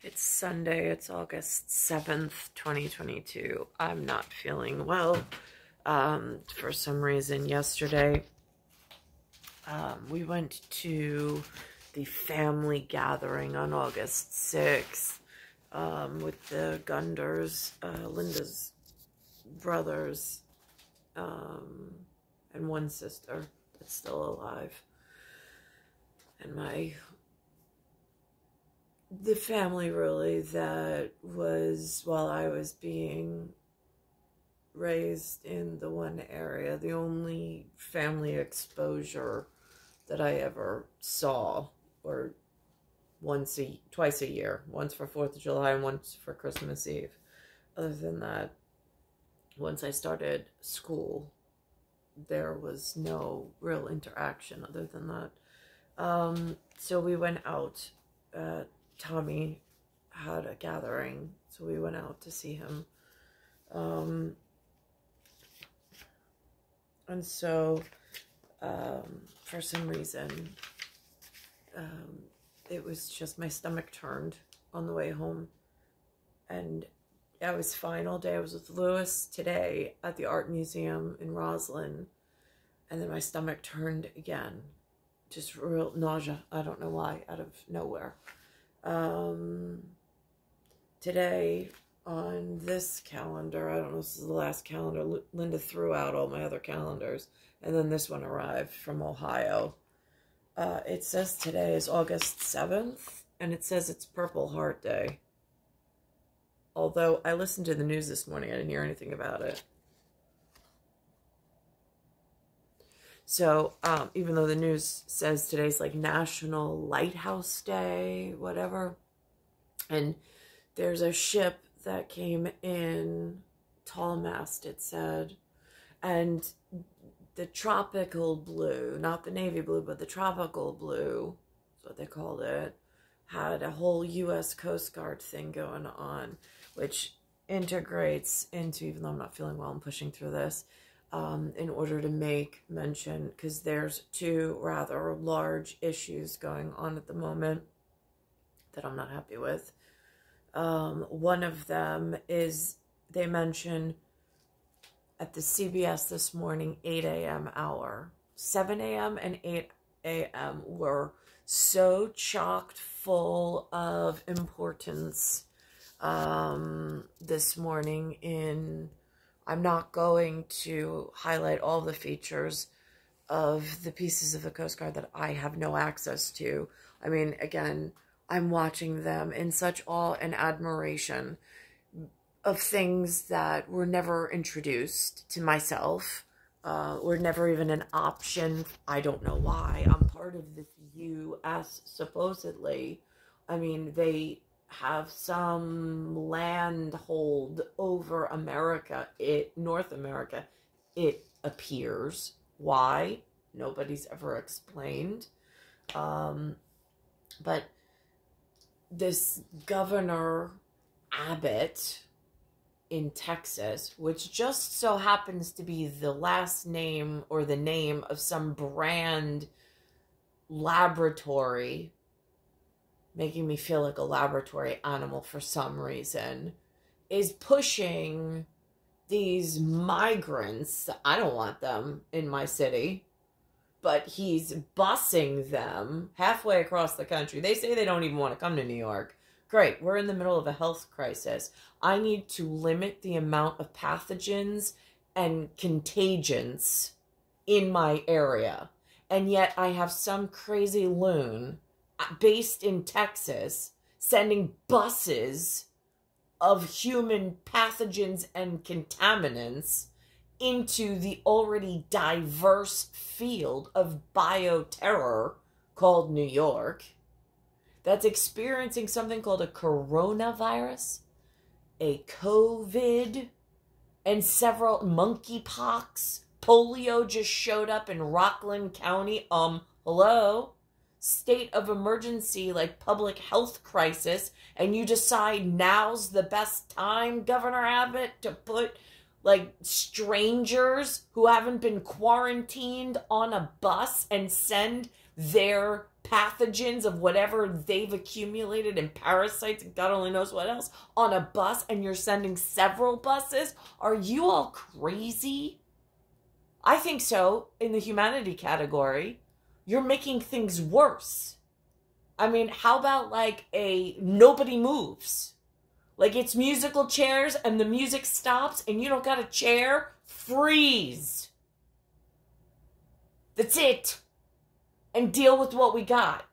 It's Sunday, it's August 7th, 2022. I'm not feeling well. Um, for some reason, yesterday, um, we went to the family gathering on August 6th um, with the Gunders, uh, Linda's brothers, um, and one sister that's still alive. And my the family really that was while I was being raised in the one area, the only family exposure that I ever saw or once a twice a year, once for 4th of July and once for Christmas Eve. Other than that, once I started school, there was no real interaction other than that. Um, so we went out uh, Tommy had a gathering, so we went out to see him. Um, and so, um, for some reason, um, it was just my stomach turned on the way home. And I was fine all day. I was with Lewis today at the art museum in Roslyn. And then my stomach turned again. Just real nausea. I don't know why, out of nowhere. Um, today on this calendar, I don't know, this is the last calendar. Linda threw out all my other calendars, and then this one arrived from Ohio. Uh, it says today is August 7th, and it says it's Purple Heart Day. Although I listened to the news this morning, I didn't hear anything about it. So, um, even though the news says today's like National Lighthouse Day, whatever, and there's a ship that came in tall mast, it said, and the tropical blue, not the navy blue, but the tropical blue, is what they called it, had a whole U.S. Coast Guard thing going on, which integrates into, even though I'm not feeling well, I'm pushing through this, um, in order to make mention because there's two rather large issues going on at the moment that I'm not happy with. Um, one of them is they mention at the CBS this morning 8 a.m. hour. 7 a.m. and 8 a.m. were so chocked full of importance um, this morning in I'm not going to highlight all the features of the pieces of the Coast Guard that I have no access to. I mean, again, I'm watching them in such awe and admiration of things that were never introduced to myself, uh, were never even an option. I don't know why. I'm part of this U.S. supposedly. I mean, they have some land hold over America, it North America, it appears. Why? Nobody's ever explained. Um, but this governor Abbott in Texas, which just so happens to be the last name or the name of some brand laboratory making me feel like a laboratory animal for some reason, is pushing these migrants. I don't want them in my city, but he's busing them halfway across the country. They say they don't even want to come to New York. Great, we're in the middle of a health crisis. I need to limit the amount of pathogens and contagions in my area. And yet I have some crazy loon based in Texas sending buses of human pathogens and contaminants into the already diverse field of bioterror called New York that's experiencing something called a coronavirus, a COVID, and several monkeypox. Polio just showed up in Rockland County. Um, hello? State of emergency, like public health crisis, and you decide now's the best time, Governor Abbott, to put like strangers who haven't been quarantined on a bus and send their pathogens of whatever they've accumulated and parasites and God only knows what else on a bus and you're sending several buses? Are you all crazy? I think so in the humanity category. You're making things worse. I mean, how about like a nobody moves? Like it's musical chairs and the music stops and you don't got a chair? Freeze. That's it and deal with what we got.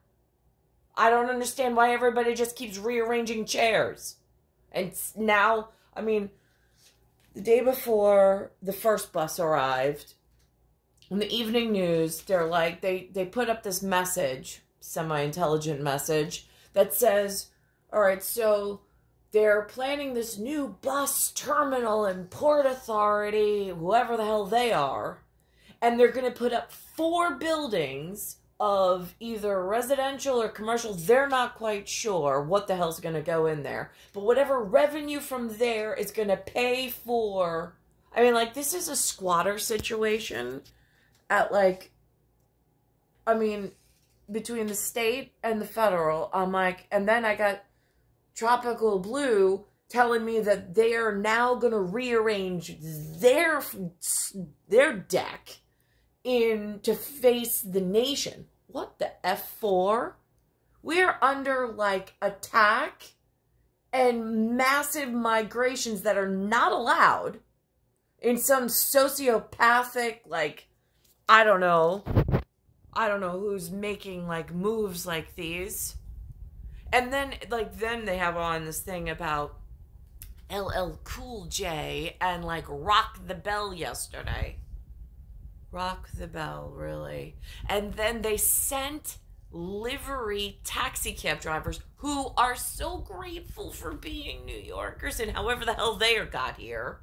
I don't understand why everybody just keeps rearranging chairs. And now, I mean, the day before the first bus arrived, in the evening news, they're like, they, they put up this message, semi intelligent message, that says, all right, so they're planning this new bus terminal and Port Authority, whoever the hell they are, and they're going to put up four buildings of either residential or commercial, they're not quite sure what the hell's going to go in there. But whatever revenue from there is going to pay for. I mean, like, this is a squatter situation at, like, I mean, between the state and the federal. I'm like, and then I got Tropical Blue telling me that they are now going to rearrange their their deck in to face the nation. What the F4? We're under like attack and massive migrations that are not allowed in some sociopathic, like, I don't know. I don't know who's making like moves like these. And then, like, then they have on this thing about LL Cool J and like Rock the Bell yesterday. Rock the bell, really. And then they sent livery taxi cab drivers who are so grateful for being New Yorkers and however the hell they are got here.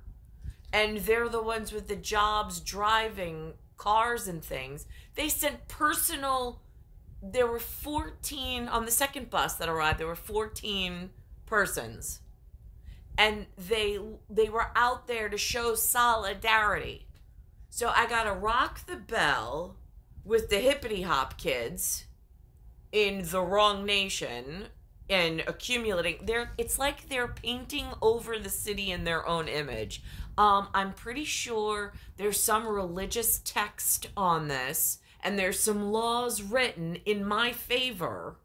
And they're the ones with the jobs driving cars and things. They sent personal there were 14 on the second bus that arrived there were 14 persons and they they were out there to show solidarity so I got to rock the bell with the hippity hop kids in the wrong nation and accumulating they're it's like they're painting over the city in their own image um i'm pretty sure there's some religious text on this and there's some laws written in my favor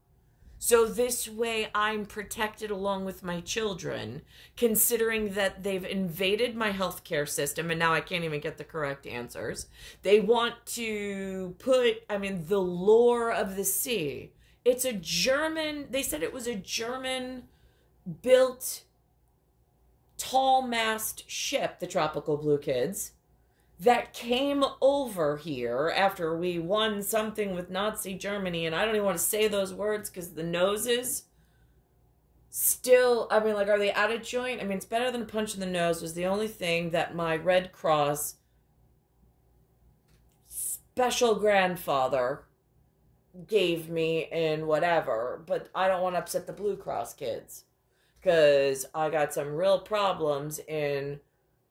so this way I'm protected along with my children, considering that they've invaded my healthcare system and now I can't even get the correct answers. They want to put, I mean, the lore of the sea. It's a German, they said it was a German built tall mast ship, the Tropical Blue Kids that came over here after we won something with Nazi Germany, and I don't even want to say those words because the noses still, I mean, like, are they out of joint? I mean, it's better than a punch in the nose, was the only thing that my Red Cross special grandfather gave me in whatever, but I don't want to upset the Blue Cross kids because I got some real problems in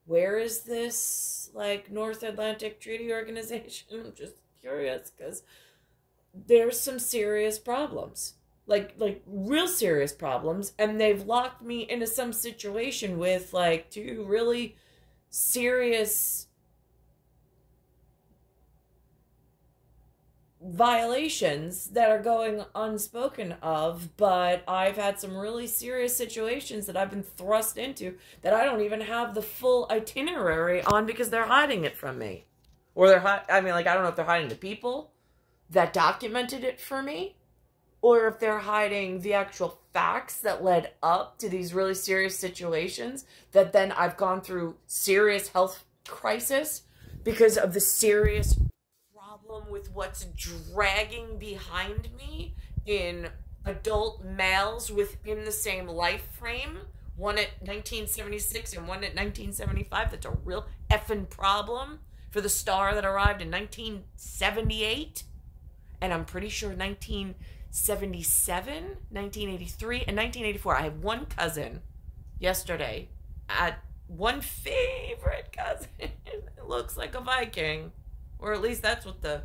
where is this like North Atlantic Treaty Organization? I'm just curious because there's some serious problems. Like like real serious problems and they've locked me into some situation with like two really serious violations that are going unspoken of, but I've had some really serious situations that I've been thrust into that I don't even have the full itinerary on because they're hiding it from me. Or they're, hi- I mean, like, I don't know if they're hiding the people that documented it for me, or if they're hiding the actual facts that led up to these really serious situations that then I've gone through serious health crisis because of the serious problem with what's dragging behind me in adult males within the same life frame. One at 1976 and one at 1975. That's a real effing problem for the star that arrived in 1978. And I'm pretty sure 1977, 1983, and 1984. I have one cousin yesterday at one favorite cousin. looks like a Viking or at least that's what the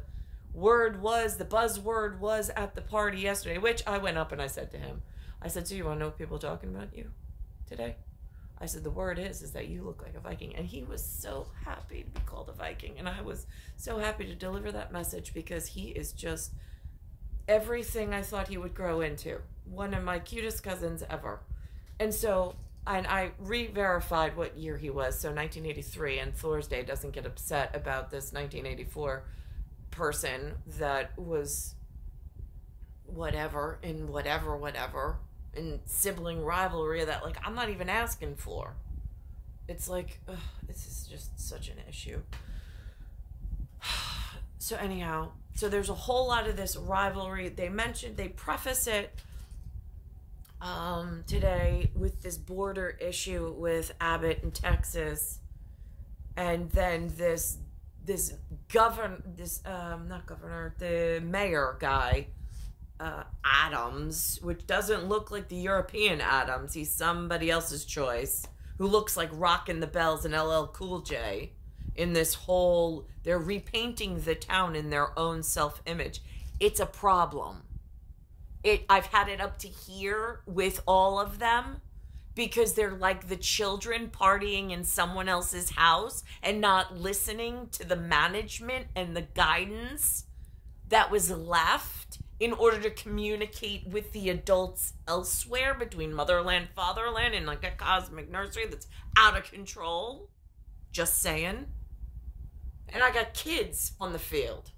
word was, the buzzword was at the party yesterday, which I went up and I said to him, I said, so you want to know what people are talking about you today? I said, the word is, is that you look like a Viking. And he was so happy to be called a Viking. And I was so happy to deliver that message because he is just everything I thought he would grow into. One of my cutest cousins ever. And so, and I re verified what year he was. So 1983. And Thursday doesn't get upset about this 1984 person that was whatever in whatever, whatever in sibling rivalry that like I'm not even asking for. It's like ugh, this is just such an issue. so anyhow, so there's a whole lot of this rivalry. They mentioned they preface it um, today with this border issue with Abbott in Texas, and then this this govern this um not governor the mayor guy uh, Adams, which doesn't look like the European Adams. He's somebody else's choice who looks like Rockin' the Bells and LL Cool J in this whole they're repainting the town in their own self-image. It's a problem. It I've had it up to here with all of them because they're like the children partying in someone else's house and not listening to the management and the guidance that was left in order to communicate with the adults elsewhere between motherland, fatherland, and like a cosmic nursery that's out of control. Just saying. And I got kids on the field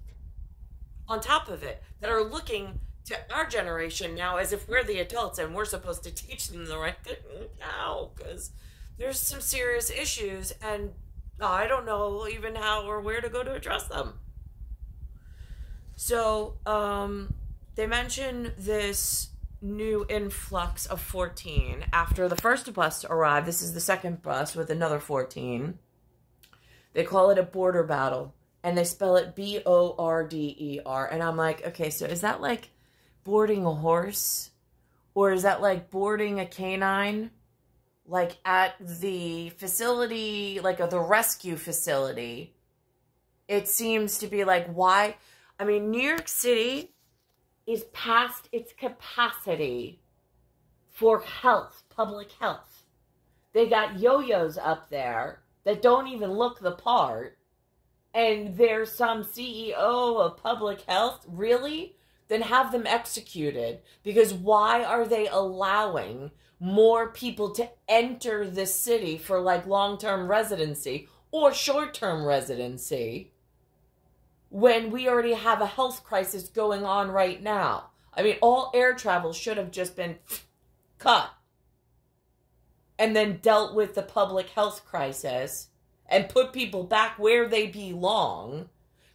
on top of it that are looking to our generation now as if we're the adults and we're supposed to teach them the right thing now because there's some serious issues and I don't know even how or where to go to address them. So, um, they mention this new influx of 14 after the first bus arrived. This is the second bus with another 14. They call it a border battle and they spell it B O R D E R. And I'm like, okay, so is that like boarding a horse? Or is that like boarding a canine? Like at the facility, like the rescue facility. It seems to be like, why? I mean, New York City is past its capacity for health, public health. They got yo-yos up there that don't even look the part. And there's some CEO of public health, really? Then have them executed. Because why are they allowing more people to enter the city for like long term residency or short term residency when we already have a health crisis going on right now. I mean, all air travel should have just been cut and then dealt with the public health crisis and put people back where they belong.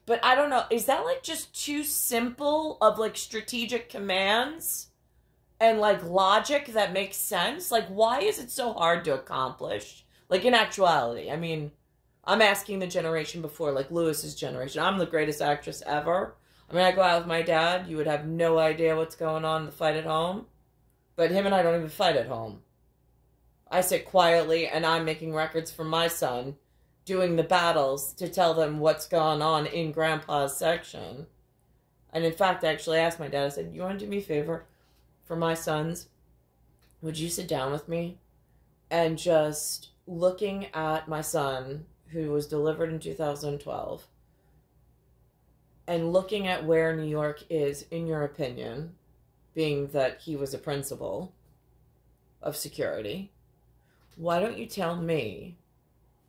But I don't know, is that like just too simple of like strategic commands and like logic that makes sense? Like, why is it so hard to accomplish? Like, in actuality, I mean, I'm asking the generation before, like Lewis's generation. I'm the greatest actress ever. I mean, I go out with my dad. You would have no idea what's going on in the fight at home. But him and I don't even fight at home. I sit quietly and I'm making records for my son, doing the battles to tell them what's going on in Grandpa's section. And in fact, I actually asked my dad, I said, You want to do me a favor for my sons? Would you sit down with me and just looking at my son who was delivered in 2012 and looking at where New York is, in your opinion, being that he was a principal of security, why don't you tell me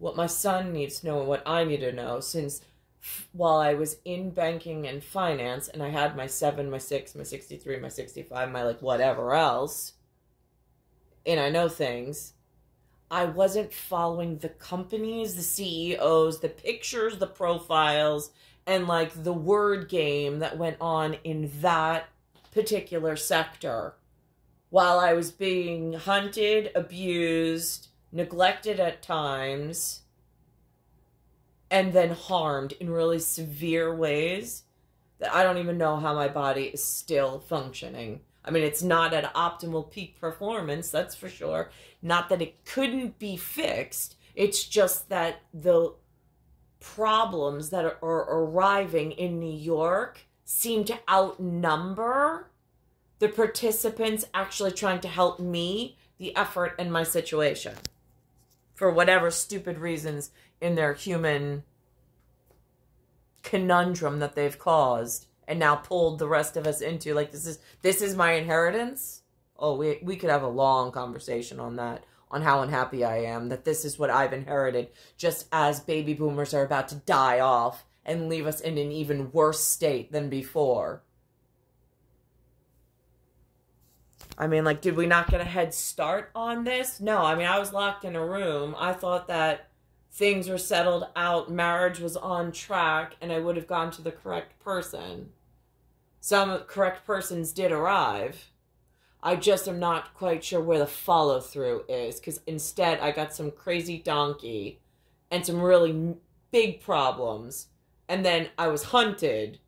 what my son needs to know and what I need to know since while I was in banking and finance and I had my 7, my 6, my 63, my 65, my like whatever else, and I know things, I wasn't following the companies, the CEOs, the pictures, the profiles, and like the word game that went on in that particular sector while I was being hunted, abused, neglected at times, and then harmed in really severe ways that I don't even know how my body is still functioning. I mean, it's not at optimal peak performance, that's for sure. Not that it couldn't be fixed. It's just that the problems that are, arriving in New York seem to outnumber the participants actually trying to help me, the effort, and my situation. For whatever stupid reasons in their human conundrum that they've caused and now pulled the rest of us into like this is this is my inheritance? Oh we we could have a long conversation on that on how unhappy i am that this is what i've inherited just as baby boomers are about to die off and leave us in an even worse state than before I mean, like, did we not get a head start on this? No, I mean, I was locked in a room. I thought that things were settled out, marriage was on track, and I would have gone to the correct person. Some correct persons did arrive. I just am not quite sure where the follow through is because instead I got some crazy donkey and some really big problems. And then I was hunted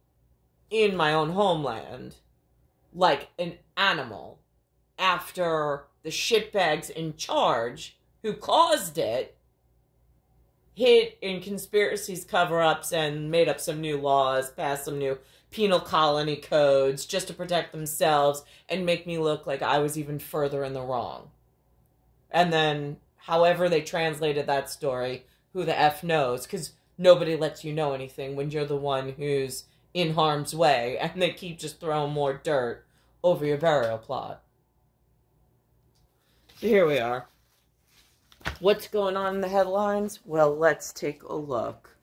in my own homeland like an animal after the shitbags in charge who caused it hid in conspiracies, cover ups, and made up some new laws, passed some new penal colony codes just to protect themselves and make me look like I was even further in the wrong. And then, however, they translated that story, who the F knows, because nobody lets you know anything when you're the one who's in harm's way, and they keep just throwing more dirt over your burial plot. Here we are. What's going on in the headlines? Well, let's take a look.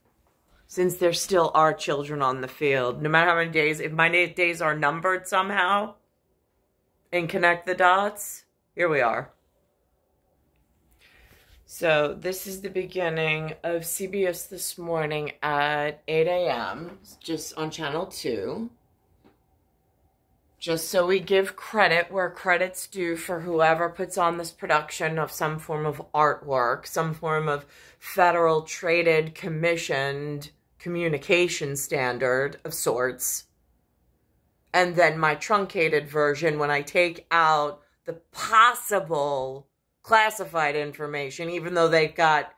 Since there still are children on the field, no matter how many days, if my days are numbered somehow and connect the dots, here we are. So this is the beginning of CBS This Morning at 8 a.m., just on Channel 2 just so we give credit where credit's due for whoever puts on this production of some form of artwork, some form of federal traded commissioned communication standard of sorts. And then my truncated version when I take out the possible classified information, even though they've got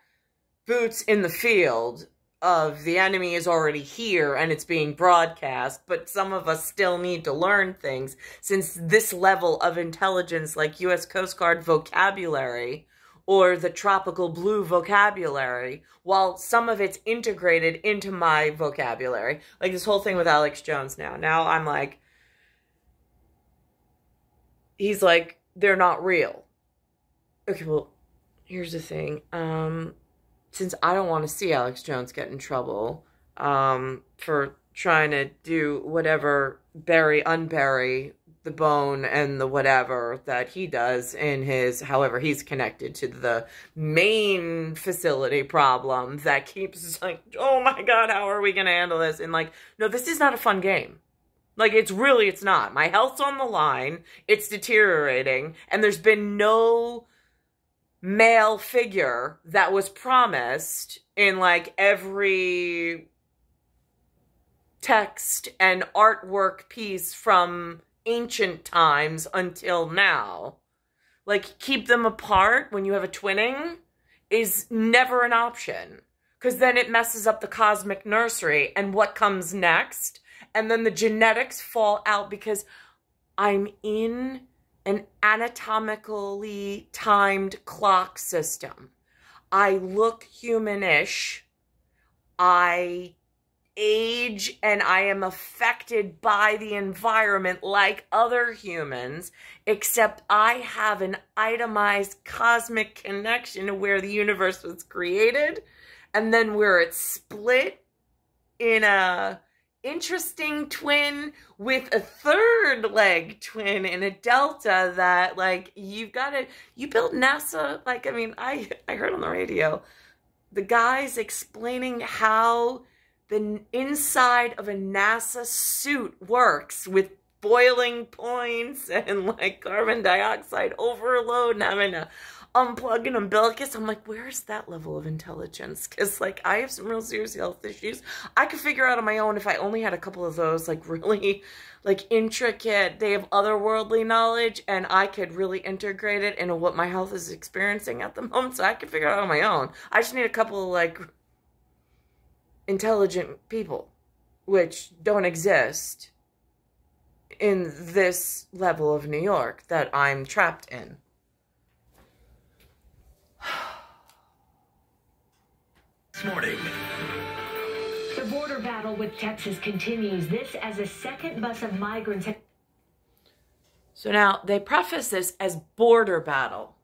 boots in the field of the enemy is already here and it's being broadcast, but some of us still need to learn things since this level of intelligence, like U.S. Coast Guard vocabulary or the tropical blue vocabulary, while some of it's integrated into my vocabulary, like this whole thing with Alex Jones now. Now I'm like, he's like, they're not real. Okay, well, here's the thing. Um, since I don't want to see Alex Jones get in trouble um, for trying to do whatever bury, unbury the bone and the whatever that he does in his, however, he's connected to the main facility problem that keeps like, oh my God, how are we going to handle this? And like, no, this is not a fun game. Like, it's really, it's not. My health's on the line. It's deteriorating. And there's been no male figure that was promised in like every text and artwork piece from ancient times until now. Like, keep them apart when you have a twinning is never an option. Because then it messes up the cosmic nursery and what comes next. And then the genetics fall out because I'm in an anatomically timed clock system. I look humanish. I age and I am affected by the environment like other humans, except I have an itemized cosmic connection to where the universe was created and then where it's split in a interesting twin with a third leg twin in a delta that like you've got to you built nasa like i mean i i heard on the radio the guys explaining how the inside of a nasa suit works with boiling points and like carbon dioxide overload. And having a unplug an umbilicus. I'm like, where's that level of intelligence? Because, like, I have some real serious health issues. I could figure out on my own if I only had a couple of those, like, really, like, intricate, they have otherworldly knowledge, and I could really integrate it into what my health is experiencing at the moment, so I could figure it out on my own. I just need a couple of, like, intelligent people, which don't exist in this level of New York that I'm trapped in. This morning. The border battle with Texas continues. This as a second bus of migrants. So now they preface this as border battle.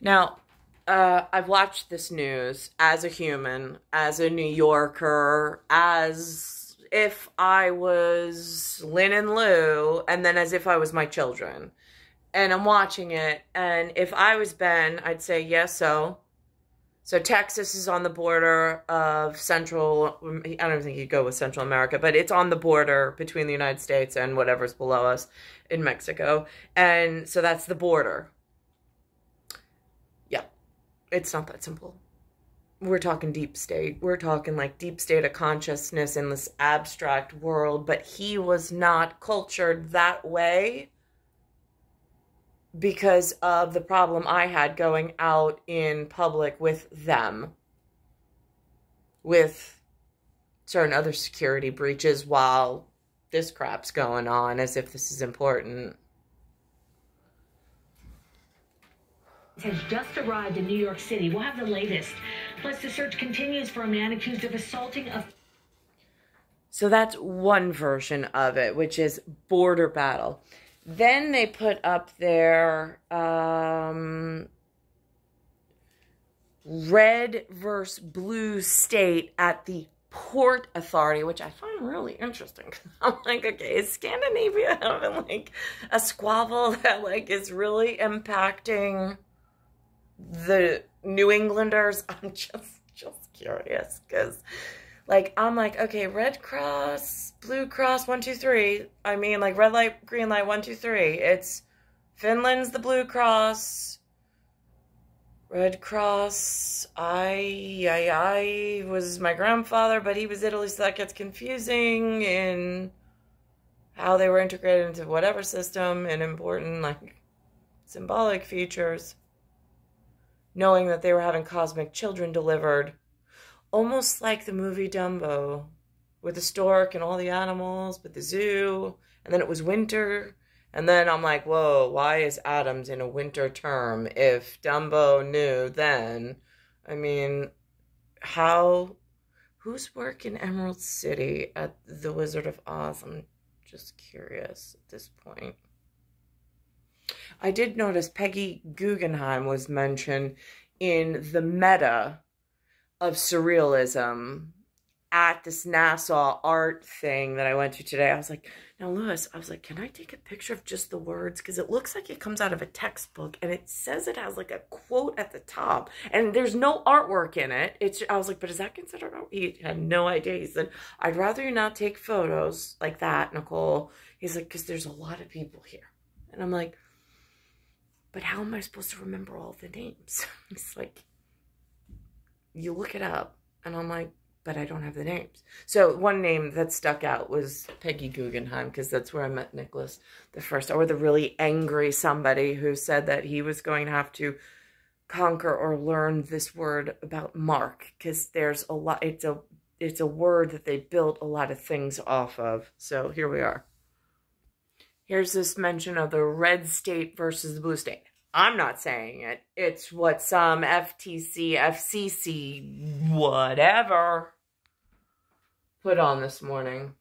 Now, uh, I've watched this news as a human, as a New Yorker, as if I was Lynn and Lou, and then as if I was my children. And I'm watching it, and if I was Ben, I'd say, yes, so. So Texas is on the border of Central, mm, I don't think you'd go with Central America, but it's on the border between the United States and whatever's below us in Mexico. And so that's the border. Yeah, it's not that simple. We're talking deep state. We're talking like deep state of consciousness in this abstract world, but he was not cultured that way because of the problem I had going out in public with them, with certain other security breaches while this crap's going on, as if this is important. Has just arrived in New York City. We'll have the latest. Plus, the search continues for a man accused of assaulting a. So that's one version of it, which is border battle. Then they put up their um, red versus blue state at the Port Authority, which I find really interesting. I'm like, okay, is Scandinavia having like a squabble that like is really impacting the New Englanders? I'm just just curious because like I'm like, okay, Red Cross, Blue Cross, one, two, three. I mean, like red light, green light, one, two, three. It's Finland's the Blue Cross. Red Cross, I, I, I was my grandfather, but he was Italy, so that gets confusing in how they were integrated into whatever system and important, like, symbolic features. Knowing that they were having cosmic children delivered almost like the movie Dumbo with the stork and all the animals, but the zoo, and then it was winter. And then I'm like, whoa, why is Adams in a winter term if Dumbo knew then? I mean, how, who's working Emerald City at the Wizard of Oz? I'm just curious at this point. I did notice Peggy Guggenheim was mentioned in the meta of surrealism at this Nassau art thing that I went to today. I was like, now, Lewis, I was like, can I take a picture of just the words? Because it looks like it comes out of a textbook and it says it has like a quote at the top and there's no artwork in it. It's, I was like, but is that considered art? He had no idea. He said, I'd rather you not take photos like that, Nicole. He's like, because there's a lot of people here. And I'm like, but how am I supposed to remember all the names? He's like, you look it up. And I'm like, but I don't have the names. So one name that stuck out was Peggy Guggenheim because that's where I met Nicholas the first, or the really angry somebody who said that he was going to have to conquer or learn this word about Mark because there's a lot. It's a it's a word that they built a lot of things off of. So here we are. Here's this mention of the red state versus the blue state. I'm not saying it. It's what some FTC, FCC, whatever put on this morning.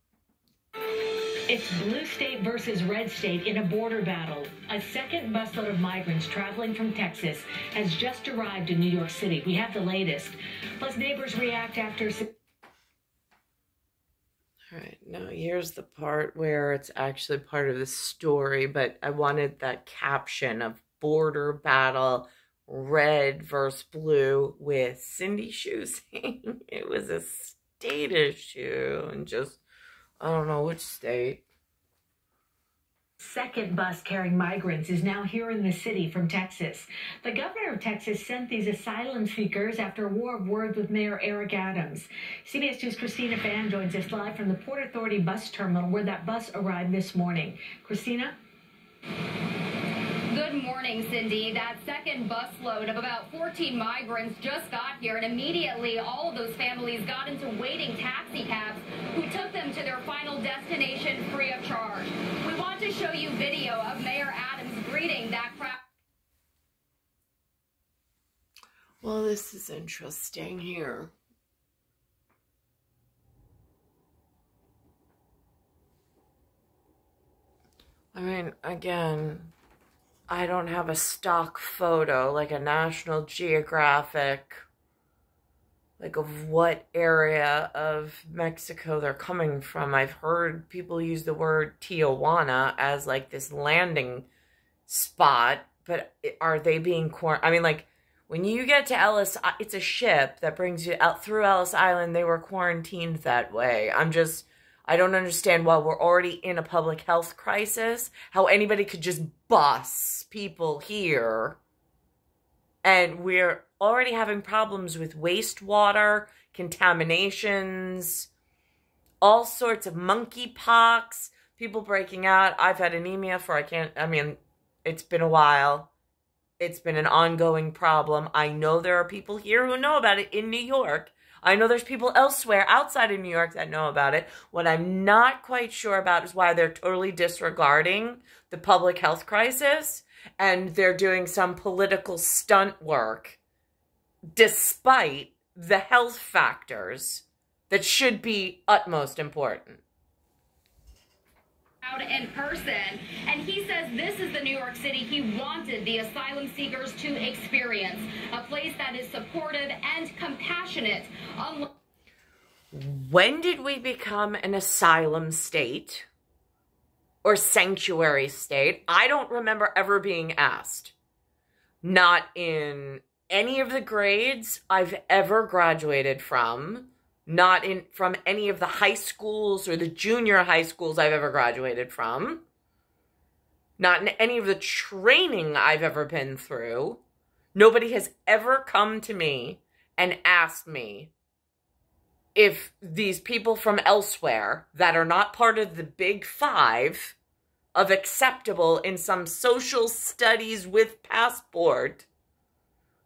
It's blue state versus red state in a border battle. A second busload of migrants traveling from Texas has just arrived in New York City. We have the latest. Plus, neighbors react after. All right, now here's the part where it's actually part of the story, but I wanted that caption of border battle, red versus blue, with Cindy Hsu saying it was a state issue and just, I don't know which state. Second bus carrying migrants is now here in the city from Texas. The governor of Texas sent these asylum seekers after a war of words with Mayor Eric Adams. CBS 2's Christina Fan joins us live from the Port Authority bus terminal where that bus arrived this morning. Christina? Morning, Cindy, that second busload of about 14 migrants just got here, and immediately all of those families got into waiting taxi cabs who took them to their final destination free of charge. We want to show you video of Mayor Adams greeting that crowd. Well, this is interesting here. I mean, again, I don't have a stock photo like a National Geographic, like of what area of Mexico they're coming from. I've heard people use the word Tijuana as like this landing spot, but are they being quarantined? I mean, like, when you get to Ellis, it's a ship that brings you out through Ellis Island. They were quarantined that way. I'm just I don't understand why we're already in a public health crisis, how anybody could just bus people here. And we're already having problems with wastewater, contaminations, all sorts of monkeypox, people breaking out. I've had anemia for, I can't, I mean, it's been a while. It's been an ongoing problem. I know there are people here who know about it in New York I know there's people elsewhere outside of New York that know about it. What I'm not quite sure about is why they're totally disregarding the public health crisis and they're doing some political stunt work despite the health factors that should be utmost important out in person. And he says this is the New York City he wanted the asylum seekers to experience. A place that is supportive and compassionate. When did we become an asylum state or sanctuary state? I don't remember ever being asked. Not in any of the grades I've ever graduated from not in from any of the high schools or the junior high schools I've ever graduated from. Not in any of the training I've ever been through. Nobody has ever come to me and asked me if these people from elsewhere that are not part of the big five of acceptable in some social studies with passport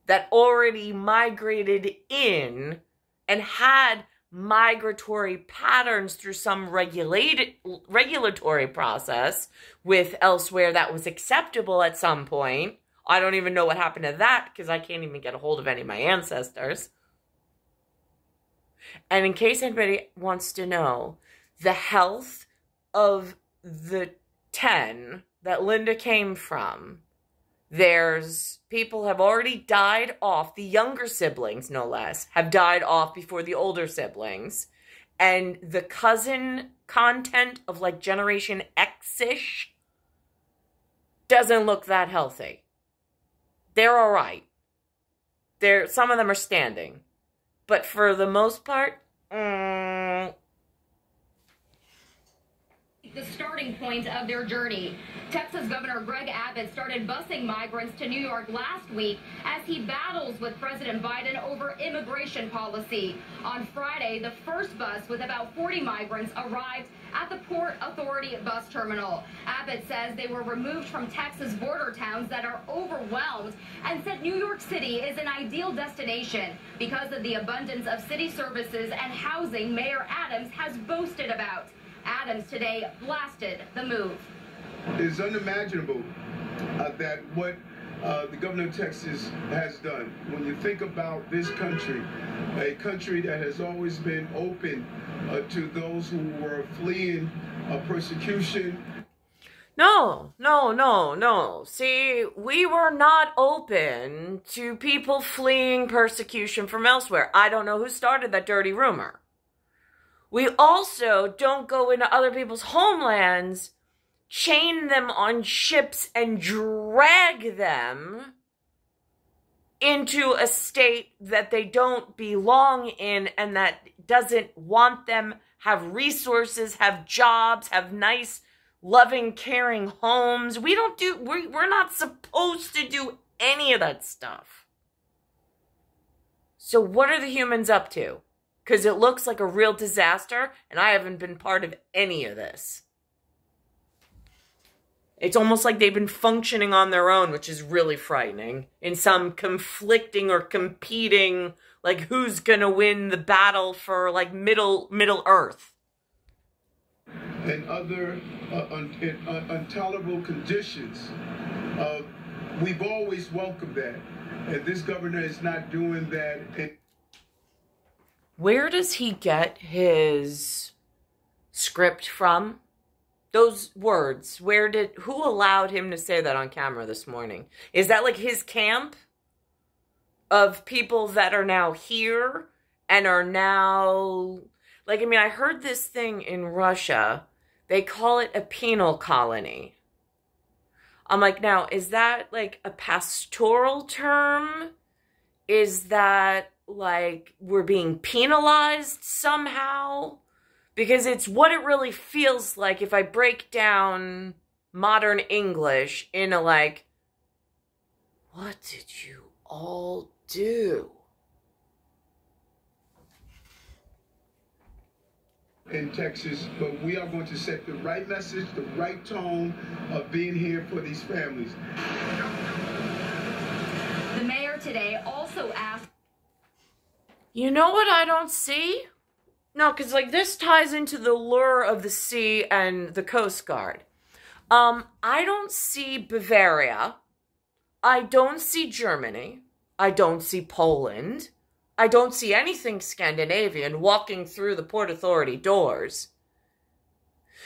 that already migrated in and had migratory patterns through some regulated regulatory process with elsewhere that was acceptable at some point. I don't even know what happened to that because I can't even get a hold of any of my ancestors. And in case anybody wants to know, the health of the 10 that Linda came from there's people have already died off. The younger siblings, no less, have died off before the older siblings. And the cousin content of like Generation X ish doesn't look that healthy. They're all right. They're, some of them are standing. But for the most part, mm, the of their journey. Texas Governor Greg Abbott started busing migrants to New York last week as he battles with President Biden over immigration policy. On Friday, the first bus with about 40 migrants arrived at the Port Authority bus terminal. Abbott says they were removed from Texas border towns that are overwhelmed and said New York City is an ideal destination because of the abundance of city services and housing Mayor Adams has boasted about. Adams today blasted the move. It's unimaginable uh, that what uh, the governor of Texas has done. When you think about this country, a country that has always been open uh, to those who were fleeing uh, persecution. No, no, no, no. See, we were not open to people fleeing persecution from elsewhere. I don't know who started that dirty rumor. We also don't go into other people's homelands, chain them on ships, and drag them into a state that they don't belong in and that doesn't want them, have resources, have jobs, have nice, loving, caring homes. We don't do, we're, we're not supposed to do any of that stuff. So, what are the humans up to? Because it looks like a real disaster, and I haven't been part of any of this. It's almost like they've been functioning on their own, which is really frightening. In some conflicting or competing, like who's gonna win the battle for like middle Middle Earth and other uh, un- uh, intolerable conditions. Uh, we've always welcomed that, and this governor is not doing that. Where does he get his script from? Those words, where did who allowed him to say that on camera this morning? Is that like his camp of people that are now here and are now like I mean I heard this thing in Russia. They call it a penal colony. I'm like, now is that like a pastoral term? Is that like we're being penalized somehow? because it's what it really feels like if I break down modern English in a like, what did you all do? in Texas, but we are going to set the right message, the right tone of being here for these families. The mayor today also asked You know what I don't see? No, because like this ties into the lure of the sea and the Coast Guard. Um, I don't see Bavaria. I don't see Germany. I don't see Poland. I don't see anything Scandinavian walking through the Port Authority doors.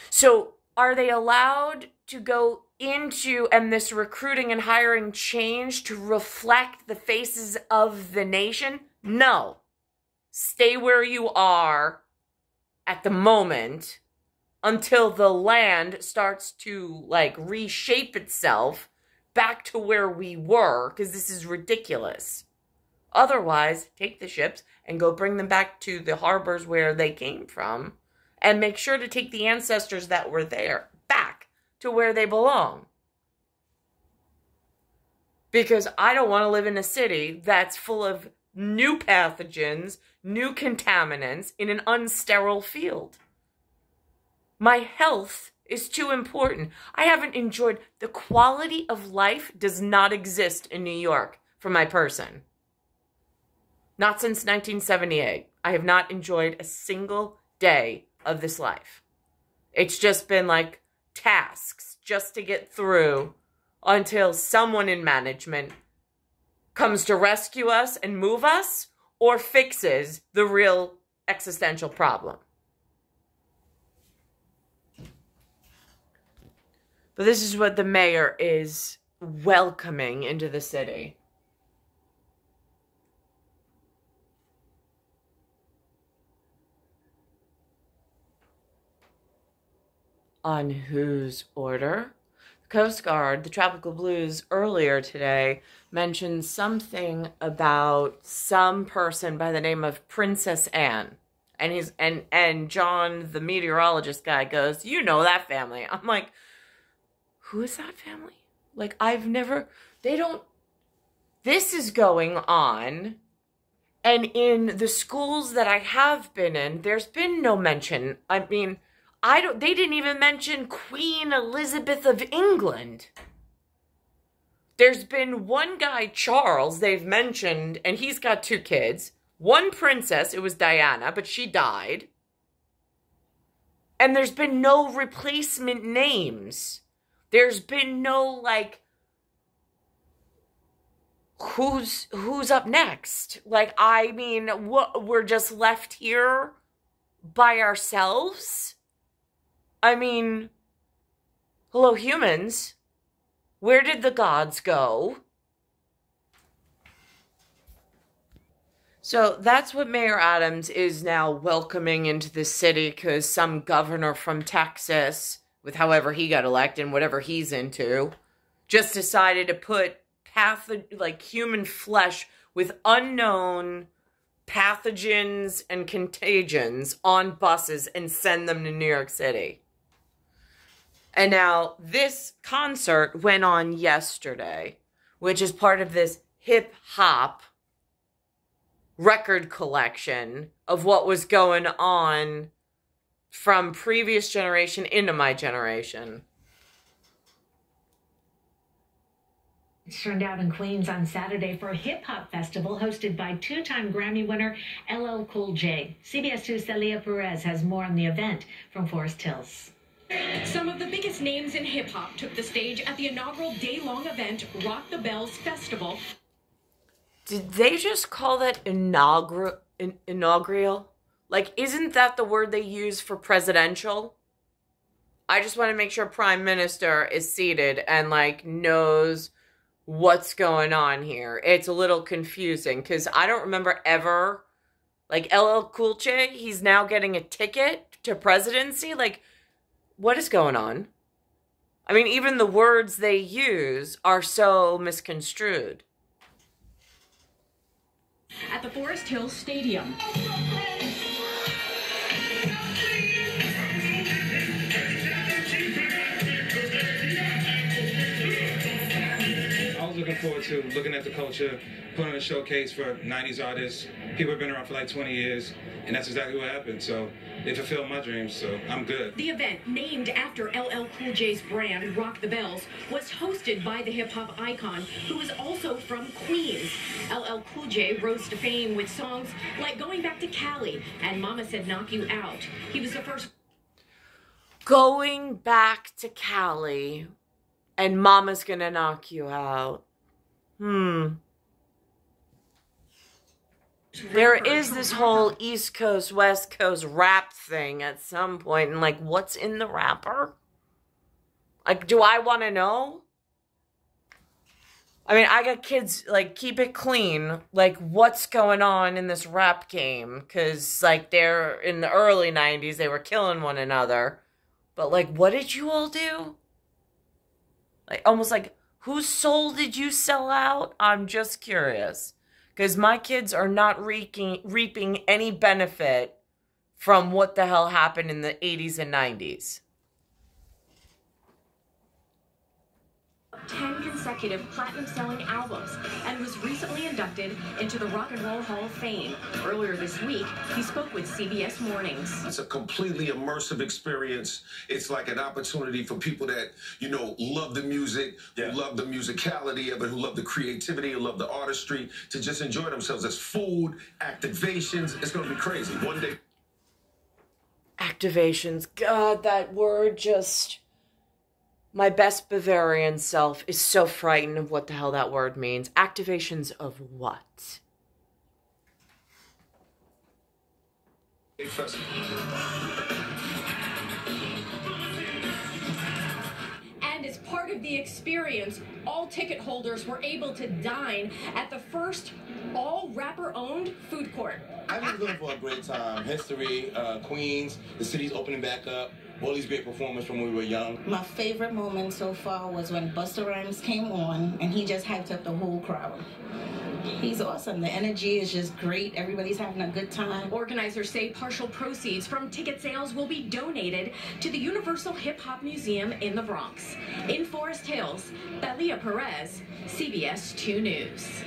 So, are they allowed to go into and this recruiting and hiring change to reflect the faces of the nation? No. Stay where you are at the moment until the land starts to like reshape itself back to where we were because this is ridiculous. Otherwise, take the ships and go bring them back to the harbors where they came from and make sure to take the ancestors that were there back to where they belong. Because I don't want to live in a city that's full of new pathogens, new contaminants in an unsterile field. My health is too important. I haven't enjoyed the quality of life does not exist in New York for my person. Not since 1978. I have not enjoyed a single day of this life. It's just been like tasks just to get through until someone in management comes to rescue us and move us or fixes the real existential problem. But this is what the mayor is welcoming into the city. On whose order? Coast Guard, the Tropical Blues, earlier today mentioned something about some person by the name of Princess Anne. And he's and and John, the meteorologist guy, goes, You know that family. I'm like, who is that family? Like I've never they don't this is going on and in the schools that I have been in, there's been no mention. I mean, I don't they didn't even mention Queen Elizabeth of England. There's been one guy, Charles, they've mentioned, and he's got two kids. One princess, it was Diana, but she died. And there's been no replacement names. There's been no like who's who's up next? Like I mean, what we're just left here by ourselves? I mean, hello humans. Where did the gods go? So that's what Mayor Adams is now welcoming into the city because some governor from Texas, with however he got elected and whatever he's into, just decided to put patho- like human flesh with unknown pathogens and contagions on buses and send them to New York City. And now this concert went on yesterday, which is part of this hip hop record collection of what was going on from previous generation into my generation. It's turned out in Queens on Saturday for a hip hop festival hosted by two time Grammy winner LL Cool J. CBS 2's Thalia Perez has more on the event from Forest Hills. Some of the biggest names in hip hop took the stage at the inaugural day long event, Rock the Bells Festival. Did they just call that inaugural? In- inaugural? Like, isn't that the word they use for presidential? I just want to make sure Prime Minister is seated and, like, knows what's going on here. It's a little confusing because I don't remember ever, like, LL Cool J, he's now getting a ticket to presidency. Like, what is going on? I mean, even the words they use are so misconstrued. At the Forest Hills Stadium. Looking forward to looking at the culture, putting on a showcase for 90s artists. People have been around for like 20 years, and that's exactly what happened. So they fulfilled my dreams, so I'm good. The event, named after LL Cool J's brand, Rock the Bells, was hosted by the hip hop icon, who is also from Queens. LL Cool J rose to fame with songs like Going Back to Cali and Mama Said Knock You Out. He was the first Going back to Cali and Mama's gonna knock you out. Hmm. There is this whole East Coast, West Coast rap thing at some point, and like, what's in the rapper? Like, do I want to know? I mean, I got kids, like, keep it clean. Like, what's going on in this rap game? Because, like, they're in the early 90s, they were killing one another. But, like, what did you all do? Like, almost like, whose soul did you sell out? I'm just curious because my kids are not reaping, reaping any benefit from what the hell happened in the 80s and 90s. 10 consecutive platinum selling albums and was recently inducted into the Rock and Roll Hall of Fame. Earlier this week, he spoke with CBS Mornings. It's a completely immersive experience. It's like an opportunity for people that, you know, love the music, Yeah. who love the musicality of it, who love the creativity, who love the artistry, to just enjoy themselves. There's food, activations. It's going to be crazy. One day. Activations. God, that word just. My best Bavarian self is so frightened of what the hell that word means. Activations of what? And as part of the experience, all ticket holders were able to dine at the first all rapper owned food court. I'm just looking for a great time. History, uh, Queens, the city's opening back up. All these great performers from when we were young. My favorite moment so far was when Busta Rhymes came on and he just hyped up the whole crowd. He's awesome. The energy is just great. Everybody's having a good time. Organizers say partial proceeds from ticket sales will be donated to the Universal Hip Hop Museum in the Bronx. In Forest Hills, Thalia Perez, CBS 2 News.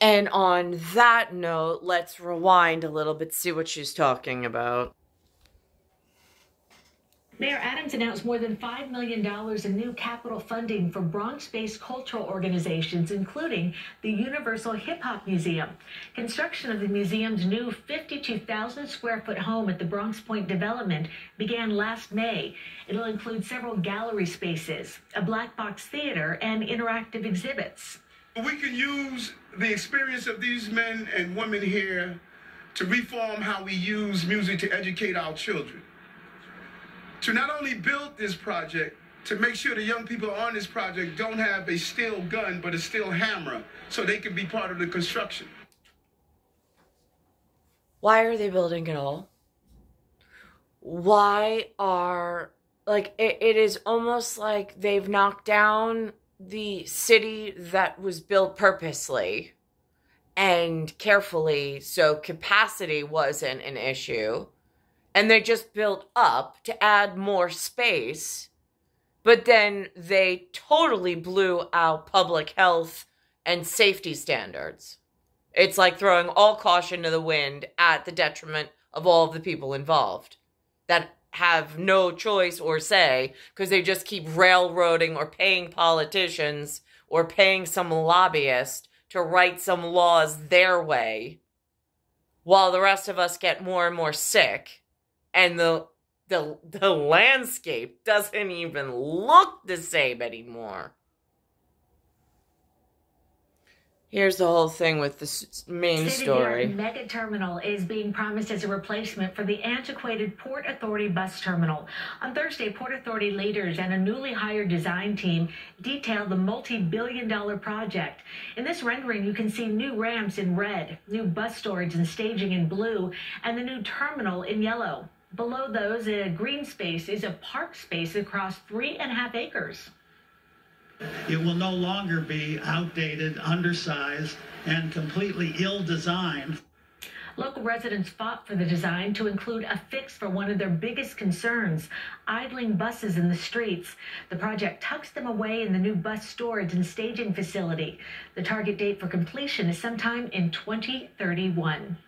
And on that note, let's rewind a little bit, see what she's talking about. Mayor Adams announced more than $5 million in new capital funding for Bronx based cultural organizations, including the Universal Hip Hop Museum. Construction of the museum's new 52,000 square foot home at the Bronx Point development began last May. It'll include several gallery spaces, a black box theater, and interactive exhibits. We can use the experience of these men and women here to reform how we use music to educate our children. To not only build this project, to make sure the young people on this project don't have a steel gun, but a steel hammer, so they can be part of the construction. Why are they building it all? Why are like it, it is almost like they've knocked down the city that was built purposely and carefully so capacity wasn't an issue and they just built up to add more space but then they totally blew out public health and safety standards. It's like throwing all caution to the wind at the detriment of all of the people involved that have no choice or say because they just keep railroading or paying politicians or paying some lobbyist to write some laws their way while the rest of us get more and more sick and the the the landscape doesn't even look the same anymore. Here's the whole thing with the main story. mega terminal is being promised as a replacement for the antiquated Port Authority bus terminal. On Thursday, Port Authority leaders and a newly hired design team detailed the multi-billion dollar project. In this rendering, you can see new ramps in red, new bus storage and staging in blue, and the new terminal in yellow. Below those, a green space is a park space across three and a half acres. It will no longer be outdated, undersized, and completely ill designed. Local residents fought for the design to include a fix for one of their biggest concerns idling buses in the streets. The project tucks them away in the new bus storage and staging facility. The target date for completion is sometime in 2031.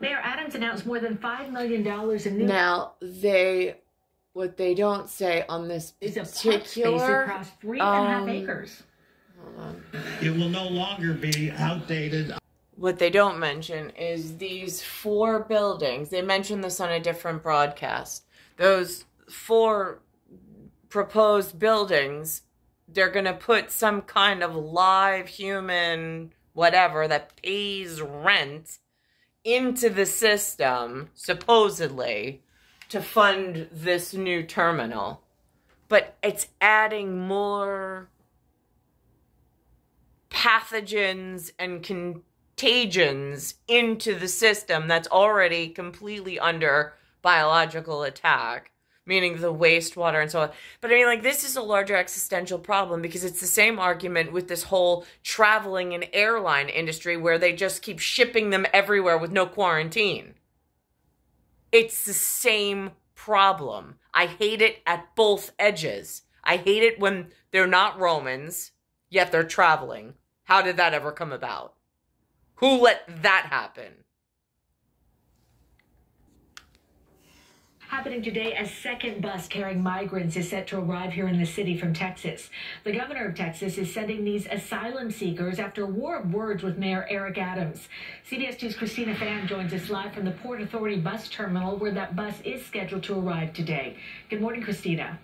Mayor Adams announced more than $5 million in new. Now, they what they don't say on this It's a particular park space across three and a half um, acres. It will no longer be outdated, what they don't mention is these four buildings. They mentioned this on a different broadcast. Those four proposed buildings, they're going to put some kind of live human whatever that pays rent into the system, supposedly, to fund this new terminal. But it's adding more pathogens and contagions into the system that's already completely under biological attack, meaning the wastewater and so on. But I mean, like, this is a larger existential problem because it's the same argument with this whole traveling and airline industry where they just keep shipping them everywhere with no quarantine. It's the same problem. I hate it at both edges. I hate it when they're not Romans, yet they're traveling. How did that ever come about? Who let that happen? Happening today, a second bus carrying migrants is set to arrive here in the city from Texas. The governor of Texas is sending these asylum seekers after a war of words with Mayor Eric Adams. CBS 2's Christina Fan joins us live from the Port Authority bus terminal where that bus is scheduled to arrive today. Good morning, Christina.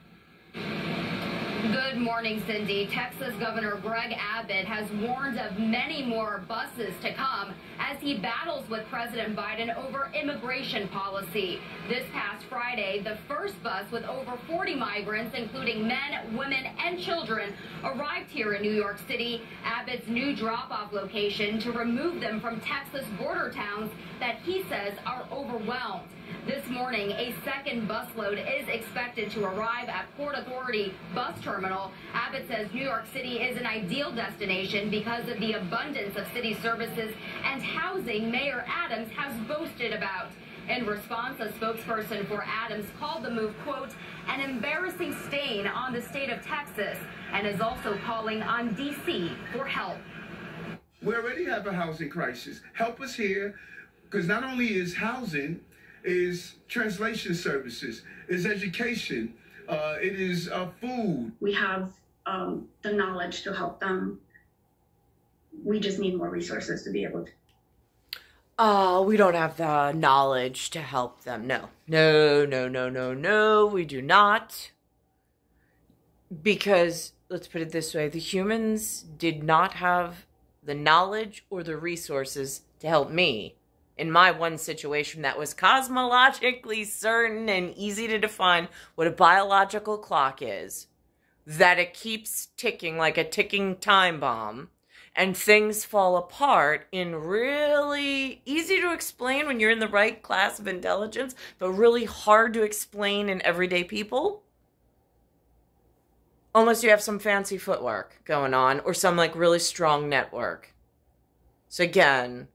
Good morning, Cindy. Texas Governor Greg Abbott has warned of many more buses to come as he battles with President Biden over immigration policy. This past Friday, the first bus with over 40 migrants, including men, women, and children, arrived here in New York City, Abbott's new drop-off location, to remove them from Texas border towns that he says are overwhelmed. This morning, a second busload is expected to arrive at Port Authority Bus Terminal. Abbott says New York City is an ideal destination because of the abundance of city services and housing Mayor Adams has boasted about. In response, a spokesperson for Adams called the move, quote, an embarrassing stain on the state of Texas and is also calling on D.C. for help. We already have a housing crisis. Help us here, because not only is housing, is translation services, is education, uh, it is uh, food. We have um, the knowledge to help them. We just need more resources to be able to. Oh, we don't have the knowledge to help them. No. No, no, no, no, no, we do not. Because, let's put it this way the humans did not have the knowledge or the resources to help me in my one situation that was cosmologically certain and easy to define what a biological clock is, that it keeps ticking like a ticking time bomb, and things fall apart in really easy to explain when you're in the right class of intelligence, but really hard to explain in everyday people. Unless you have some fancy footwork going on or some like really strong network. So again,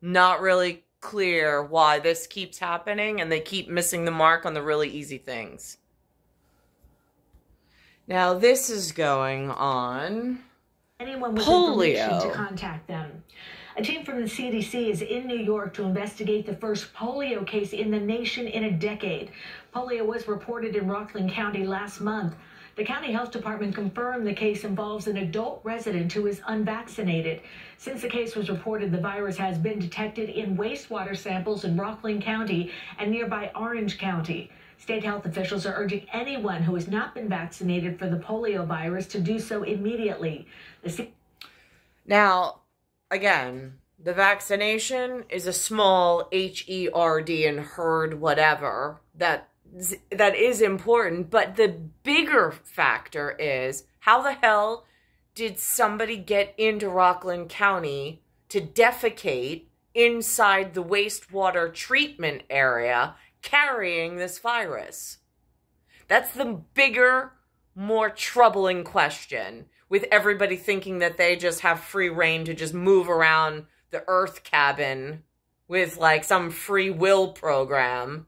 not really clear why this keeps happening and they keep missing the mark on the really easy things. Now, this is going on Anyone with polio. information to contact them. A team from the CDC is in New York to investigate the first polio case in the nation in a decade. Polio was reported in Rockland County last month. The county health department confirmed the case involves an adult resident who is unvaccinated. Since the case was reported, the virus has been detected in wastewater samples in Rockland County and nearby Orange County. State health officials are urging anyone who has not been vaccinated for the polio virus to do so immediately. The Now, again, the vaccination is a small H E R D and herd whatever that that is important, but the bigger factor is how the hell did somebody get into Rockland County to defecate inside the wastewater treatment area carrying this virus? That's the bigger, more troubling question with everybody thinking that they just have free rein to just move around the earth cabin with like some free will program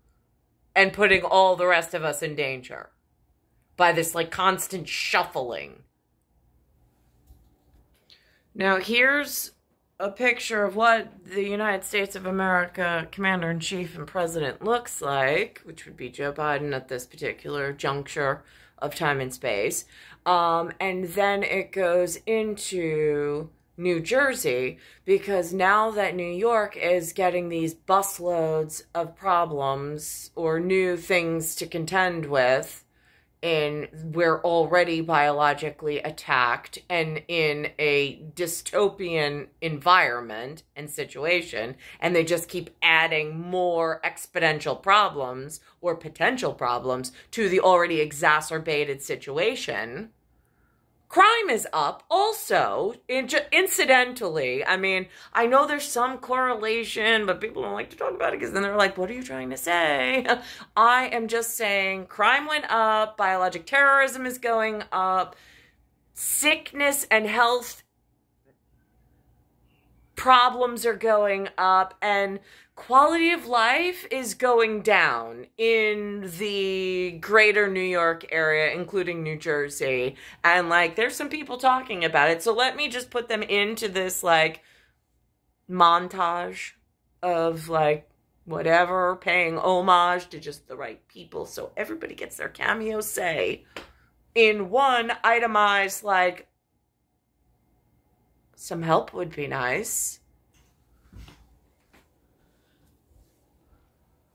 and putting all the rest of us in danger by this like constant shuffling. Now, here's a picture of what the United States of America commander in chief and president looks like, which would be Joe Biden at this particular juncture of time and space. Um, and then it goes into New Jersey because now that New York is getting these busloads of problems or new things to contend with, and we're already biologically attacked and in a dystopian environment and situation, and they just keep adding more exponential problems or potential problems to the already exacerbated situation crime is up also incidentally. I mean i know there's some correlation but people don't like to talk about it because then they're like what are you trying to say? I am just saying crime went up biologic terrorism is going up sickness and health problems are going up and quality of life is going down in the greater New York area, including New Jersey. And like, there's some people talking about it. So let me just put them into this like montage of like whatever, paying homage to just the right people. So everybody gets their cameo say in one itemized, like, some help would be nice.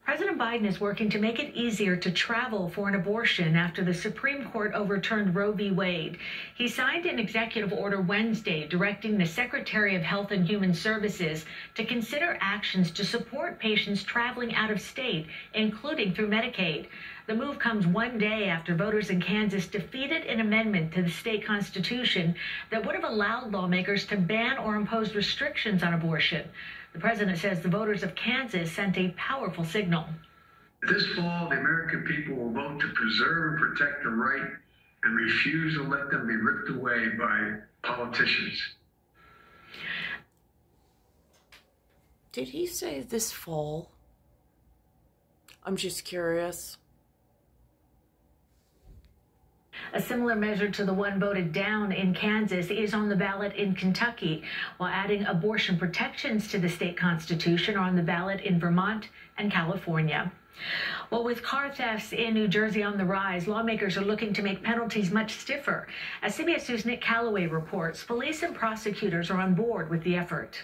President Biden is working to make it easier to travel for an abortion after the Supreme Court overturned Roe v. Wade. He signed an executive order Wednesday directing the Secretary of Health and Human Services to consider actions to support patients traveling out of state, including through Medicaid. The move comes one day after voters in Kansas defeated an amendment to the state constitution that would have allowed lawmakers to ban or impose restrictions on abortion. The president says the voters of Kansas sent a powerful signal. This fall, the American people will vote to preserve and protect the right and refuse to let them be ripped away by politicians. Did he say this fall? I'm just curious. A similar measure to the one voted down in Kansas is on the ballot in Kentucky, while adding abortion protections to the state constitution are on the ballot in Vermont and California. Well, with car thefts in New Jersey on the rise, lawmakers are looking to make penalties much stiffer. As CBS News' Nick Caloway reports, police and prosecutors are on board with the effort.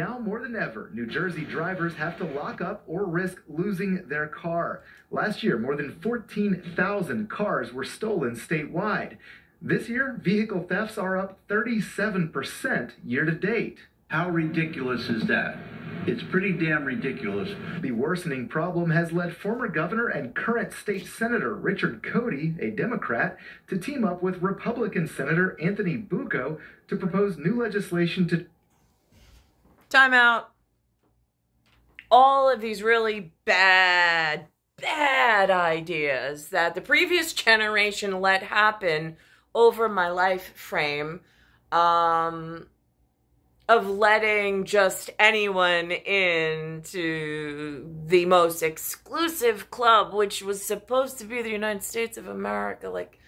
Now more than ever, New Jersey drivers have to lock up or risk losing their car. Last year, more than 14,000 cars were stolen statewide. This year, vehicle thefts are up 37% year to date. How ridiculous is that? It's pretty damn ridiculous. The worsening problem has led former governor and current state senator Richard Codey, a Democrat, to team up with Republican Senator Anthony Bucco to propose new legislation to Time out. All of these really bad, bad ideas that the previous generation let happen over my life frame um, of letting just anyone into the most exclusive club, which was supposed to be the United States of America. Like,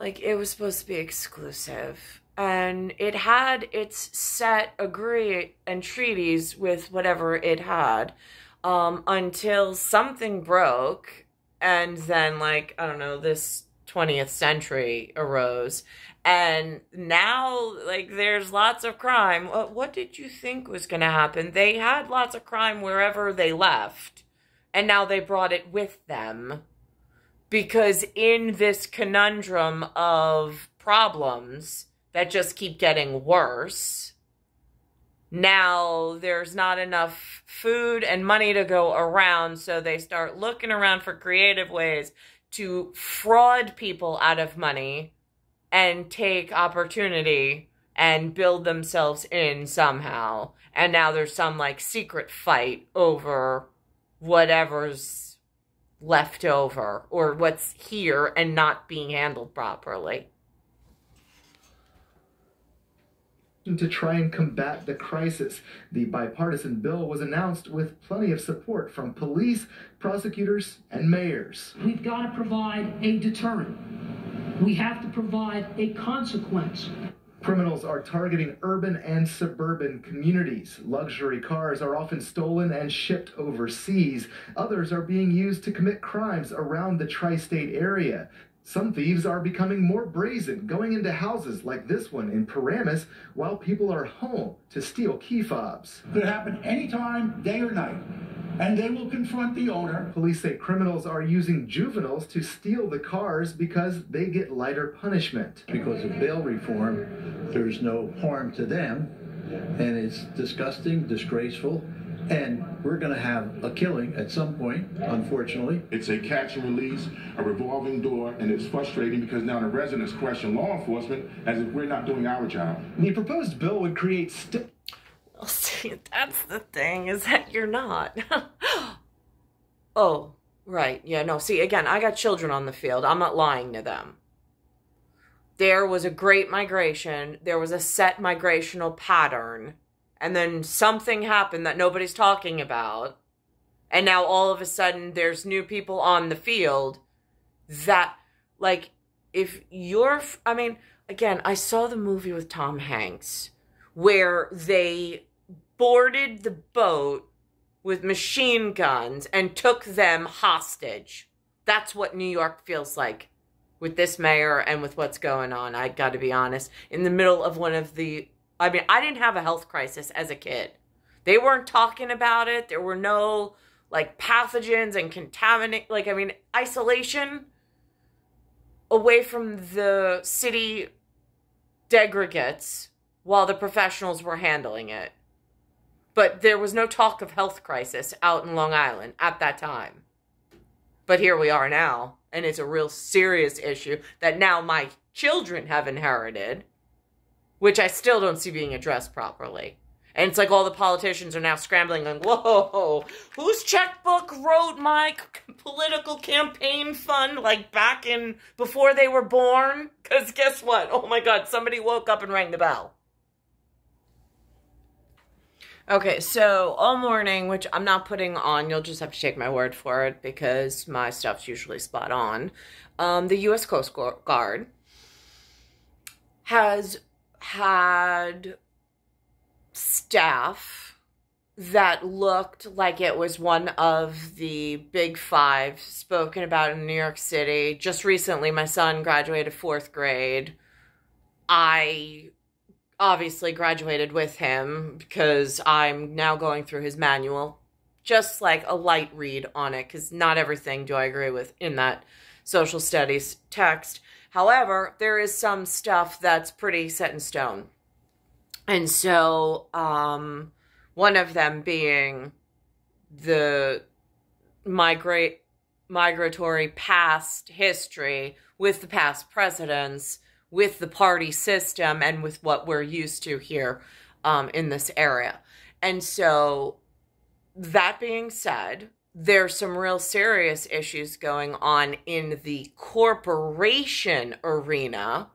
like it was supposed to be exclusive and it had its set agree and treaties with whatever it had um, until something broke. And then like i don't know this 20th century arose. And now like there's lots of crime. What, what did you think was going to happen? They had lots of crime wherever they left. And now they brought it with them. Because in this conundrum of problems that just keep getting worse now there's not enough food and money to go around so they start looking around for creative ways to fraud people out of money and take opportunity and build themselves in somehow. And now there's some like secret fight over whatever's left over or what's here and not being handled properly. To try and combat the crisis. The bipartisan bill was announced with plenty of support from police, prosecutors, and mayors. We've got to provide a deterrent. We have to provide a consequence. Criminals are targeting urban and suburban communities. Luxury cars are often stolen and shipped overseas. Others are being used to commit crimes around the tri state area. Some thieves are becoming more brazen, going into houses like this one in Paramus while people are home to steal key fobs. Could happen anytime, day or night, and they will confront the owner. Police say criminals are using juveniles to steal the cars because they get lighter punishment. Because of bail reform, there's no harm to them, and it's disgusting, disgraceful, and we're going to have a killing at some point, unfortunately. It's a catch and release, a revolving door, and it's frustrating because now the residents question law enforcement as if we're not doing our job. The proposed bill would create. St- well, see, that's the thing is that you're not. oh, right. Yeah, no. See, again, I got children on the field. I'm not lying to them. There was a great migration. There was a set migrational pattern and then something happened that nobody's talking about and now all of a sudden there's new people on the field that like if you're i mean again i saw the movie with tom hanks where they boarded the boat with machine guns and took them hostage. That's what new york feels like with this mayor and with what's going on. I got to be honest. In the middle of one of the I mean, I didn't have a health crisis as a kid. They weren't talking about it. There were no like pathogens and contaminate like I mean, isolation away from the city degregates while the professionals were handling it. But there was no talk of health crisis out in Long Island at that time. But here we are now, and it's a real serious issue that now my children have inherited which I still don't see being addressed properly. And it's like all the politicians are now scrambling, going, whoa, whose checkbook wrote my political campaign fund like back in before they were born? Because guess what? Oh my God, somebody woke up and rang the bell. Okay, so all morning, which I'm not putting on, you'll just have to take my word for it because my stuff's usually spot on. Um, the U.S. Coast Guard has had staff that looked like it was one of the big five spoken about in New York City. Just recently, my son graduated fourth grade. I obviously graduated with him because I'm now going through his manual. Just like a light read on it, because not everything do I agree with in that social studies text. However, there is some stuff that's pretty set in stone. And so, um, one of them being the migrate migratory past history with the past presidents, with the party system, and with what we're used to here um, in this area. And so, that being said, there's some real serious issues going on in the corporation arena.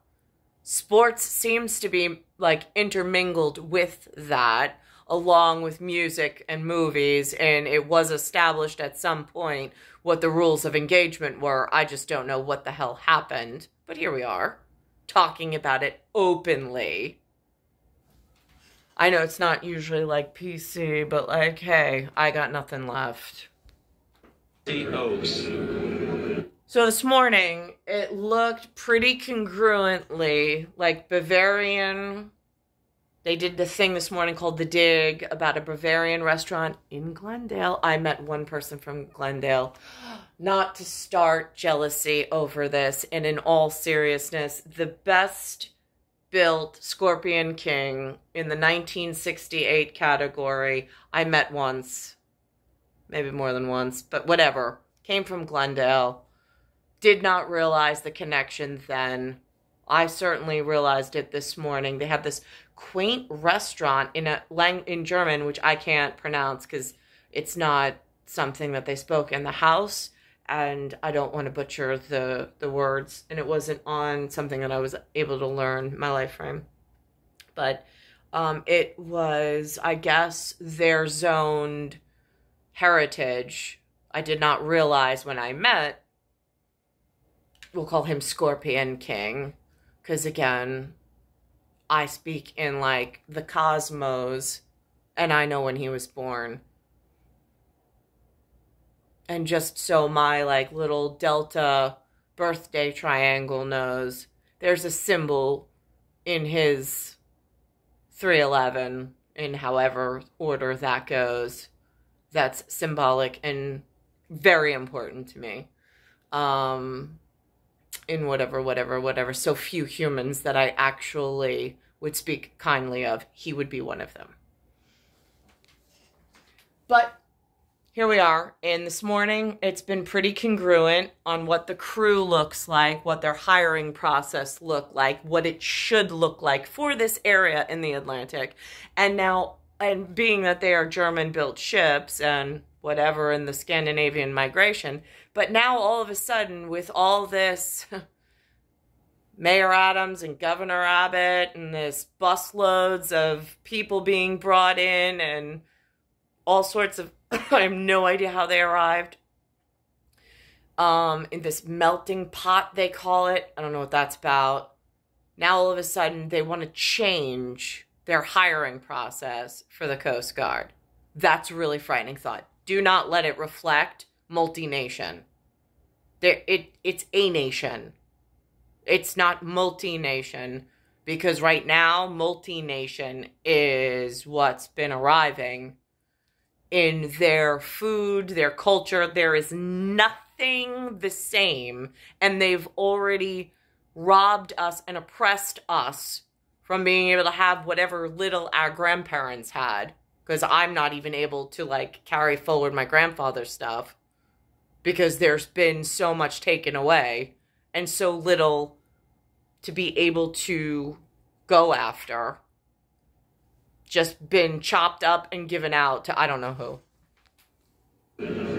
Sports seems to be like intermingled with that, along with music and movies, and it was established at some point what the rules of engagement were. I just don't know what the hell happened, but here we are. talking about it openly. I know it's not usually like PC, but like, hey, I got nothing left. So this morning, it looked pretty congruently like Bavarian. They did the thing this morning called The Dig about a Bavarian restaurant in Glendale. I met one person from Glendale. Not to start jealousy over this, and in all seriousness, the best built Scorpion King in the 1968 category I met once. Maybe more than once, but whatever. Came from Glendale did not realize the connection then. I certainly realized it this morning. They have this quaint restaurant in a lang- in German, which I can't pronounce because it's not something that they spoke in the house, and I don't want to butcher the the words. And it wasn't on something that I was able to learn my life frame, but um, it was, I guess, their zoned heritage. I did not realize when I met we'll call him Scorpion King, because again, I speak in like the cosmos, and I know when he was born. And just so my like little Delta birthday triangle knows, there's a symbol in his 311, in however order that goes, that's symbolic and very important to me. Um, in whatever, whatever, whatever, so few humans that I actually would speak kindly of, he would be one of them. But here we are. And this morning, it's been pretty congruent on what the crew looks like, what their hiring process looked like, what it should look like for this area in the Atlantic. And now, and being that they are German built ships and whatever in the Scandinavian migration, but now all of a sudden, with all this Mayor Adams and Governor Abbott and this busloads of people being brought in and all sorts of I have no idea how they arrived. Um, in this melting pot they call it. I don't know what that's about. Now all of a sudden they want to change their hiring process for the Coast Guard. That's a really frightening thought. Do not let it reflect multi-nation. There, it it's a nation. It's not multi-nation because right now multi-nation is what's been arriving in their food, their culture. There is nothing the same, and they've already robbed us and oppressed us from being able to have whatever little our grandparents had because I'm not even able to like carry forward my grandfather's stuff because there's been so much taken away and so little to be able to go after. Just been chopped up and given out to I don't know who.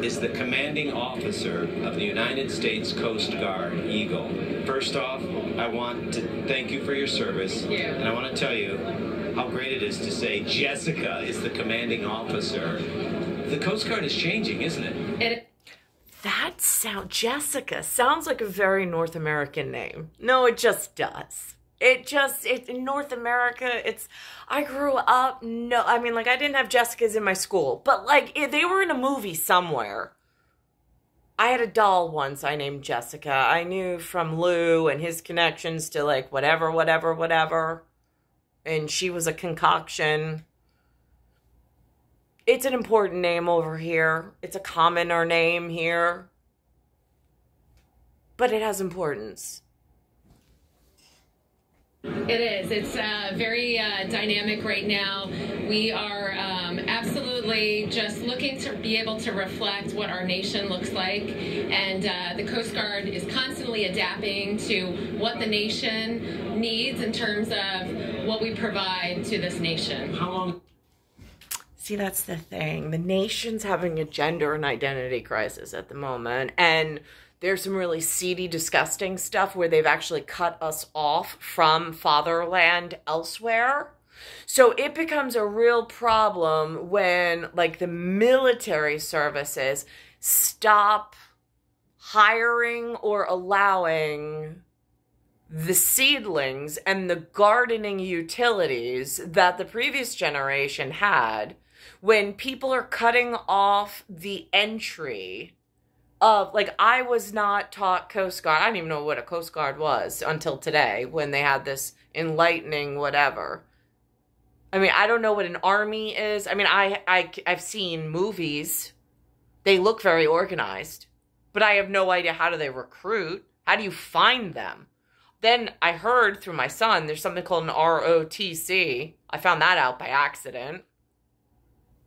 Is the commanding officer of the United States Coast Guard, Eagle. First off, I want to thank you for your service. Yeah. And I want to tell you how great it is to say Jessica is the commanding officer. The Coast Guard is changing, isn't it? it that sound Jessica sounds like a very North American name. No, it just does. It just it in North America. It's I grew up no, I mean like I didn't have Jessicas in my school, but like it, they were in a movie somewhere. I had a doll once I named Jessica. I knew from Lou and his connections to like whatever, whatever, whatever. And she was a concoction it's an important name over here. It's a commoner name here. But it has importance. It is. It's uh, very uh, dynamic right now. We are absolutely just looking to be able to reflect what our nation looks like. And uh, the Coast Guard is constantly adapting to what the nation needs in terms of what we provide to this nation. How long? See, that's the thing. The nation's having a gender and identity crisis at the moment. And there's some really seedy, disgusting stuff where they've actually cut us off from fatherland elsewhere. So it becomes a real problem when, like, the military services stop hiring or allowing the seedlings and the gardening utilities that the previous generation had when people are cutting off the entry of like I was not taught Coast Guard. I didn't even know what a Coast Guard was until today when they had this enlightening whatever. I mean, I don't know what an army is. I mean, I, I I've seen movies. They look very organized, but I have no idea how do they recruit? How do you find them? Then I heard through my son there's something called an ROTC. I found that out by accident.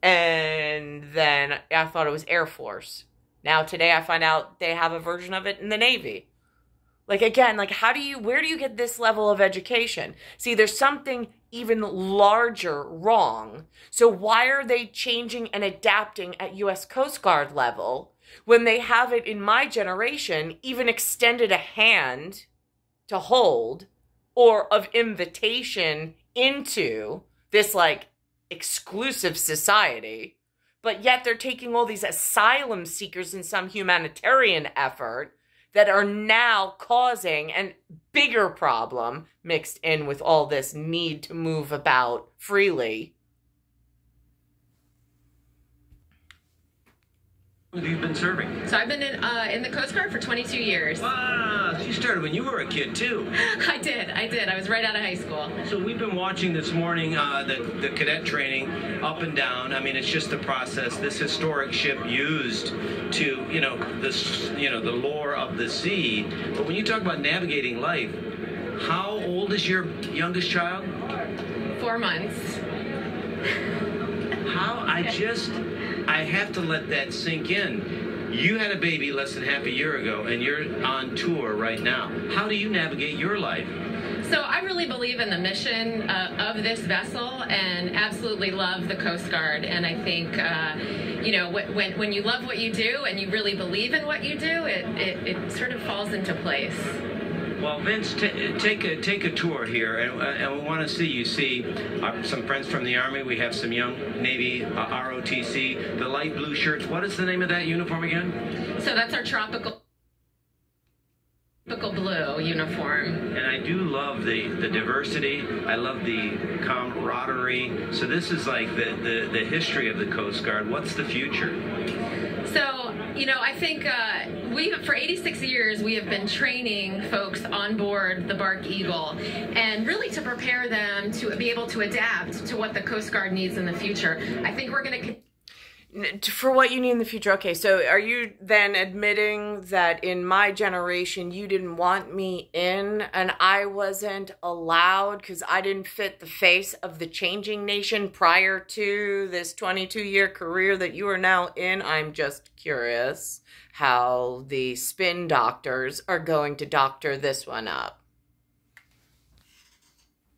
And then I thought it was Air Force. Now today I find out they have a version of it in the Navy. Like again, like how do you where do you get this level of education? See, there's something even larger wrong. So why are they changing and adapting at US Coast Guard level when they have it in my generation even extended a hand to hold or of invitation into this like exclusive society? But yet they're taking all these asylum seekers in some humanitarian effort that are now causing a bigger problem mixed in with all this need to move about freely. Have you been serving? So I've been in, uh, in the Coast Guard for 22 years. Wow, you started when you were a kid too. I did, I did. I was right out of high school. So we've been watching this morning uh, the the cadet training up and down. I mean, it's just the process. This historic ship used to you know this you know the lore of the sea. But when you talk about navigating life, how old is your youngest child? Four months. How I just I have to let that sink in. You had a baby less than half a year ago, and you're on tour right now. How do you navigate your life? So I really believe in the mission uh, of this vessel and absolutely love the Coast Guard. And I think, uh, you know, when, when you love what you do and you really believe in what you do, it, it, it sort of falls into place. Well, Vince, take a take a tour here, and, uh, and we want to see you see uh, some friends from the Army. We have some young Navy uh, ROTC, the light blue shirts. What is the name of that uniform again? So that's our tropical tropical blue uniform. And I do love the the diversity. I love the camaraderie. So this is like the the, the history of the Coast Guard. What's the future? So, you know, I think uh, we for 86 years we have been training folks on board the Bark Eagle, and really to prepare them to be able to adapt to what the Coast Guard needs in the future. I think we're going to for what you need in the future. Okay, so are you then admitting that in my generation you didn't want me in and I wasn't allowed because I didn't fit the face of the changing nation prior to this 22 year career that you are now in? I'm just curious how the spin doctors are going to doctor this one up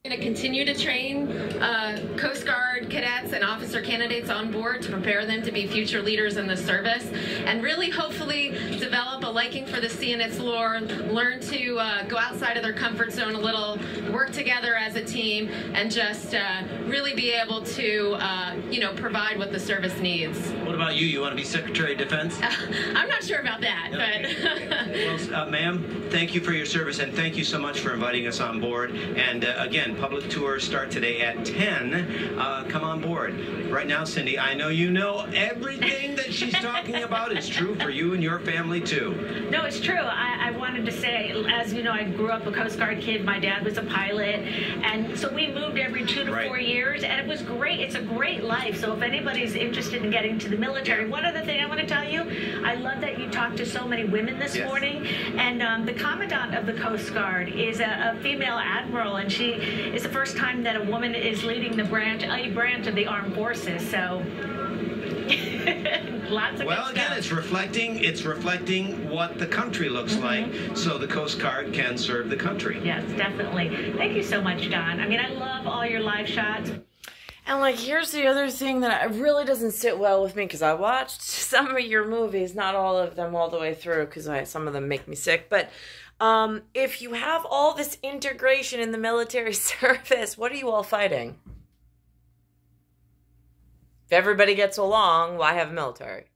going to continue to train uh, Coast Guard cadets and officer candidates on board to prepare them to be future leaders in the service and really hopefully develop a liking for the sea and its lore, learn to uh, go outside of their comfort zone a little, work together as a team, and just uh, really be able to, uh, you know, provide what the service needs. What about you? You want to be Secretary of Defense? I'm not sure about that, but. well, uh, ma'am, thank you for your service and thank you so much for inviting us on board. And uh, again, public tours start today at 10. Uh, come on board. Right now, Cindy, I know you know everything that she's talking about is true for you and your family, too. No, it's true. I, I wanted to say, as you know, I grew up a Coast Guard kid. My dad was a pilot. And so we moved every two to Right. four years. And it was great. It's a great life. So if anybody's interested in getting to the military, one other thing I want to tell you, I love that you talked to so many women this Yes. morning. And um, the commandant of the Coast Guard is a, a female admiral, and she is the first time that a woman is leading the branch, a branch of the armed forces. So. Lots of Well, good again, stuff. it's reflecting it's reflecting what the country looks mm-hmm. like, so the Coast Guard can serve the country. Yes, definitely. Thank you so much, Don. I mean, I love all your live shots. And like, here's the other thing that I- really doesn't sit well with me because I watched some of your movies, not all of them all the way through because some of them make me sick. But um, if you have all this integration in the military service, what are you all fighting? If everybody gets along, why have a military?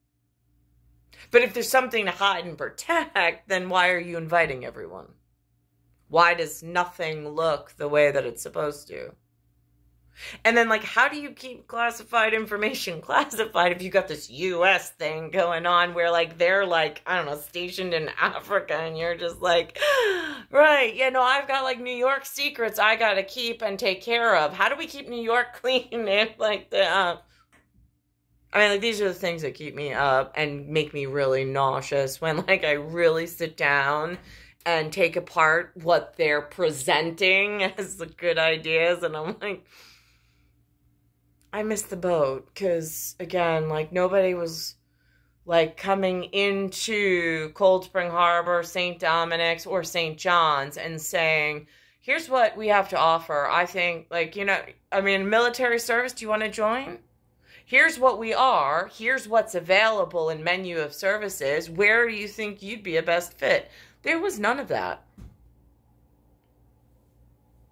But if there's something to hide and protect, then why are you inviting everyone? Why does nothing look the way that it's supposed to? And then, like, how do you keep classified information classified if you got this US thing going on where, like, they're, like, I don't know, stationed in Africa and you're just like, right, you know, I've got, like, New York secrets I gotta keep and take care of. How do we keep New York clean if, like, the, uh, I mean, like, these are the things that keep me up and make me really nauseous when, like, I really sit down and take apart what they're presenting as the good ideas and I'm like, I missed the boat because again, like nobody was like coming into Cold Spring Harbor, St. Dominic's, or St. John's and saying, here's what we have to offer. I think, like, you know, I mean, military service, do you want to join? Here's what we are. Here's what's available in menu of services. Where do you think you'd be a best fit? There was none of that.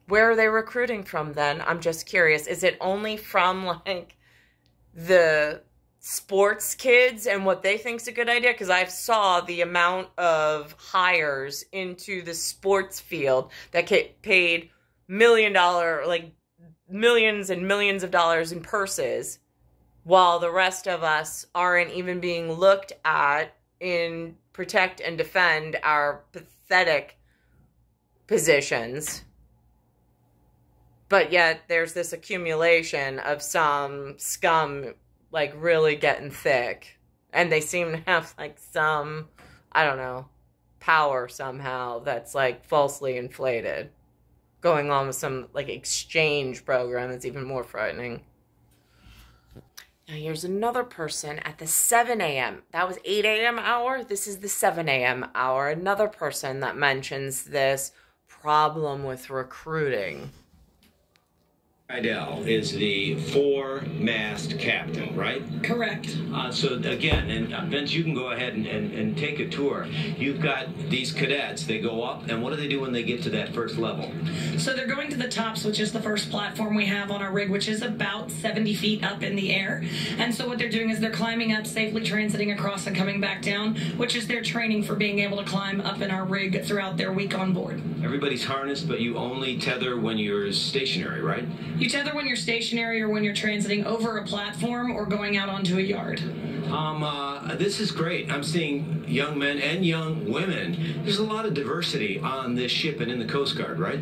Where are they recruiting from then? I'm just curious. Is it only from like the sports kids and what they think's a good idea? Because I saw the amount of hires into the sports field that get paid million dollar, like millions and millions of dollars in purses, while the rest of us aren't even being looked at in protect and defend our pathetic positions but yet there's this accumulation of some scum like really getting thick and they seem to have like some i don't know power somehow that's like falsely inflated going on with some like exchange program that's even more frightening now here's another person at the 7 a.m. That was 8 a.m. hour. This is the 7 a.m. hour. Another person that mentions this problem with recruiting. Idell is the foremast captain, right? Correct. Uh, so again, and uh, Vince, you can go ahead and, and, and take a tour. You've got these cadets. They go up, and what do they do when they get to that first level? So they're going to the tops, which is the first platform we have on our rig, which is about 70 feet up in the air. And so what they're doing is they're climbing up, safely transiting across and coming back down, which is their training for being able to climb up in our rig throughout their week on board. Everybody's harnessed, but you only tether when you're stationary, right? You tether when you're stationary or when you're transiting over a platform or going out onto a yard. Um, uh, this is great. I'm seeing young men and young women. There's a lot of diversity on this ship and in the Coast Guard, right?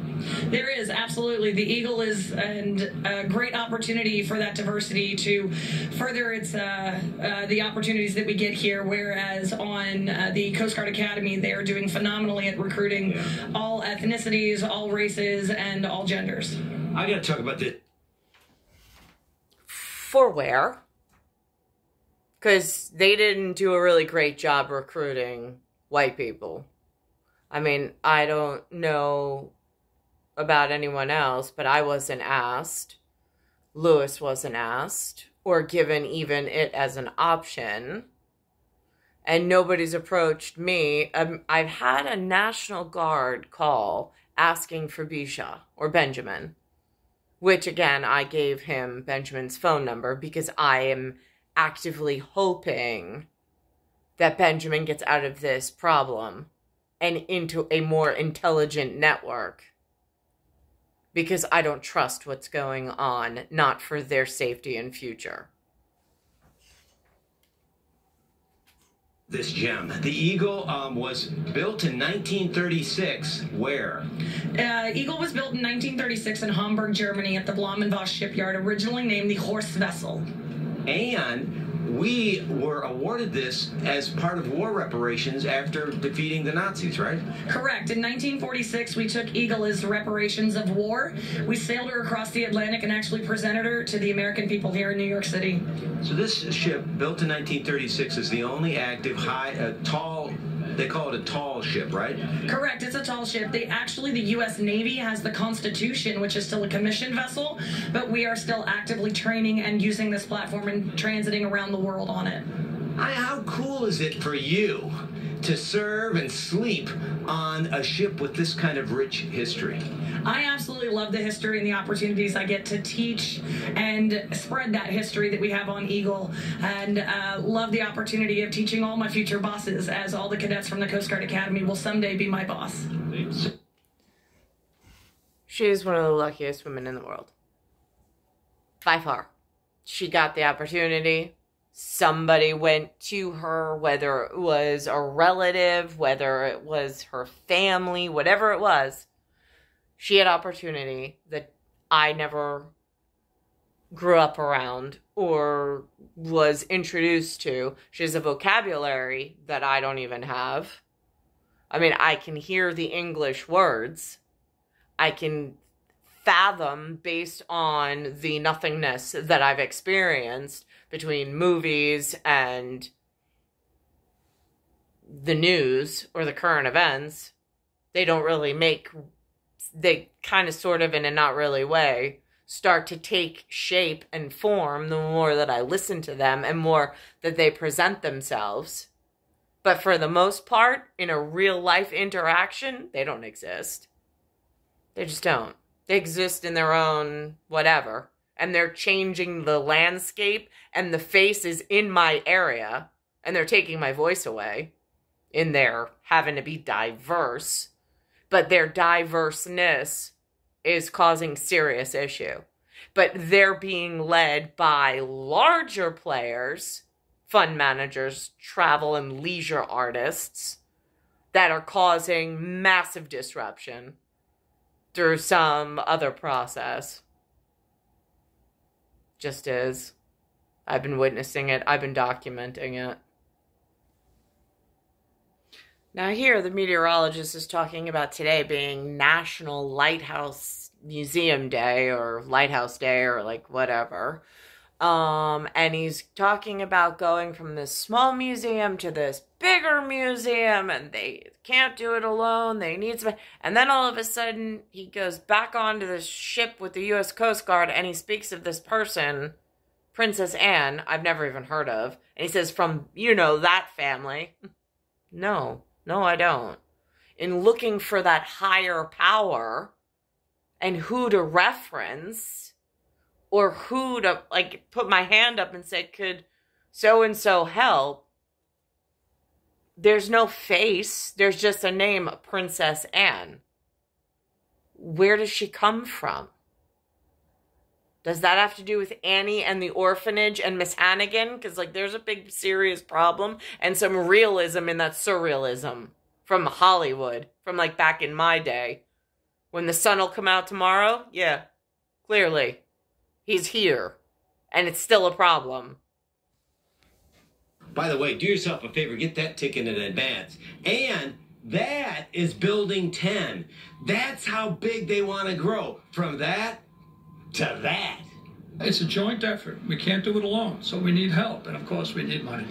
There is absolutely. The Eagle is and a great opportunity for that diversity to further its uh, uh, the opportunities that we get here. Whereas on uh, the Coast Guard Academy, they are doing phenomenally at recruiting yeah. all ethnicities, all races, and all genders. I got to talk about this. For where? Because they didn't do a really great job recruiting white people. I mean, I don't know about anyone else, but I wasn't asked. Lewis wasn't asked or given even it as an option. And nobody's approached me. Um, I've had a National Guard call asking for Bisha or Benjamin which again, I gave him Benjamin's phone number because I am actively hoping that Benjamin gets out of this problem and into a more intelligent network because I don't trust what's going on, not for their safety and future. this gem. The Eagle um, was built in 1936. Where? Uh, Eagle was built in 1936 in Hamburg, Germany, at the Blumenbach shipyard, originally named the Horst Wessel. And we were awarded this as part of war reparations after defeating the Nazis, right? Correct. In 1946, we took Eagle as reparations of war. We sailed her across the Atlantic and actually presented her to the American people here in New York City. So this ship, built in 1936, is the only active, high, uh, tall they call it a tall ship, right? Correct. It's a tall ship. They actually, the U.S. Navy has the Constitution, which is still a commissioned vessel, but we are still actively training and using this platform and transiting around the world on it. I, How cool is it for you to serve and sleep on a ship with this kind of rich history? I absolutely love the history and the opportunities I get to teach and spread that history that we have on Eagle, and uh, love the opportunity of teaching all my future bosses, as all the cadets from the Coast Guard Academy will someday be my boss. She's one of the luckiest women in the world. By far. She got the opportunity. Somebody went to her, whether it was a relative, whether it was her family, whatever it was. She had opportunity that I never grew up around or was introduced to. She has a vocabulary that I don't even have. I mean, I can hear the English words. I can fathom based on the nothingness that I've experienced between movies and the news or the current events. They don't really make, they kind of sort of in a not really way start to take shape and form the more that I listen to them and more that they present themselves. But for the most part, in a real life interaction, they don't exist. They just don't. They exist in their own whatever. And they're changing the landscape, and the face is in my area, and they're taking my voice away in there having to be diverse. But their diverseness is causing serious issue. But they're being led by larger players, fund managers, travel and leisure artists that are causing massive disruption through some other process. Just is. I've been witnessing it, I've been documenting it. Now, here, the meteorologist is talking about today being National Lighthouse Museum Day or Lighthouse Day or like whatever. Um, and he's talking about going from this small museum to this bigger museum, and they can't do it alone. They need some. And then all of a sudden, he goes back onto the ship with the U.S. Coast Guard, and he speaks of this person, Princess Anne, I've never even heard of. And he says, from, you know, that family. No, no, I don't. In looking for that higher power and who to reference or who to like put my hand up and say, could so and so help? There's no face, there's just a name, Princess Anne. Where does she come from? Does that have to do with Annie and the orphanage and Miss Hannigan? Because, like, there's a big serious problem and some realism in that surrealism from Hollywood, from like back in my day. When the sun will come out tomorrow, yeah, clearly. He's here. And it's still a problem. By the way, do yourself a favor, get that ticket in advance. And that is building 10. That's how big they want to grow. From that to that. It's a joint effort. We can't do it alone, so we need help, and of course, we need money.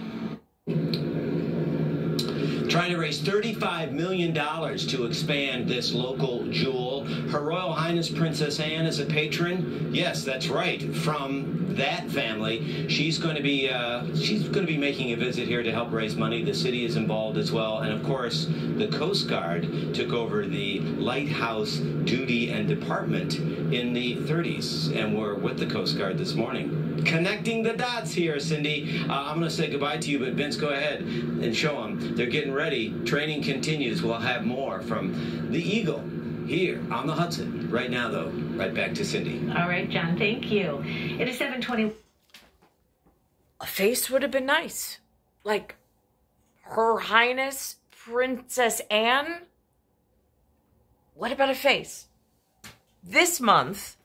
Trying to raise $35 million to expand this local jewel. Her Royal Highness Princess Anne is a patron. Yes, that's right. From that family, she's going to be uh, she's going to be making a visit here to help raise money. The city is involved as well, and of course, the Coast Guard took over the lighthouse duty and department in the 30s, and we're with the Coast Guard this morning connecting the dots here, Cindy. Uh, I'm going to say goodbye to you, but Vince, go ahead and show them. They're getting ready. Training continues. We'll have more from the Eagle here on the Hudson. Right now, though, right back to Cindy. All right, John, thank you. It is 720. A face would have been nice. Like, Her Highness Princess Anne? What about a face? This month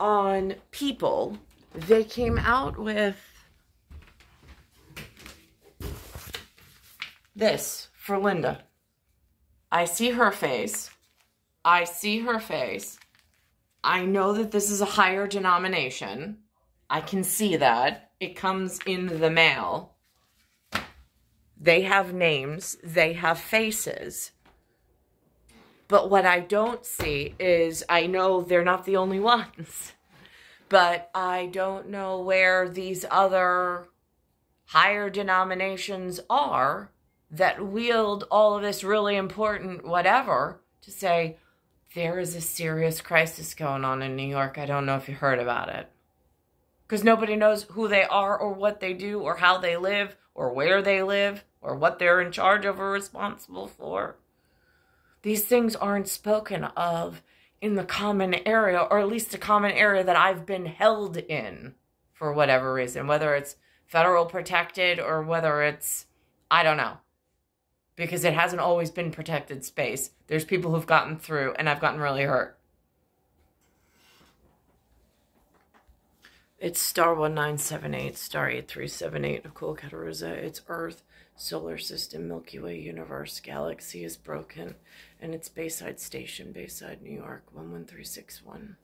on People, they came out with this for Linda. I see her face. I see her face. I know that this is a higher denomination. I can see that. It comes in the mail. They have names, they have faces. But what I don't see is I know they're not the only ones but I don't know where these other higher denominations are that wield all of this really important whatever to say there is a serious crisis going on in New York. I don't know if you heard about it. Because nobody knows who they are or what they do or how they live or where they live or what they're in charge of or responsible for. These things aren't spoken of in the common area, or at least a common area that I've been held in for whatever reason, whether it's federal protected or whether it's, I don't know. Because it hasn't always been protected space. There's people who've gotten through, and I've gotten really hurt. It's star 1978, star 8378 Nicole Cattaruzza. It's Earth, solar system, Milky Way universe, galaxy is broken, and it's Bayside Station, Bayside, New York, 11361.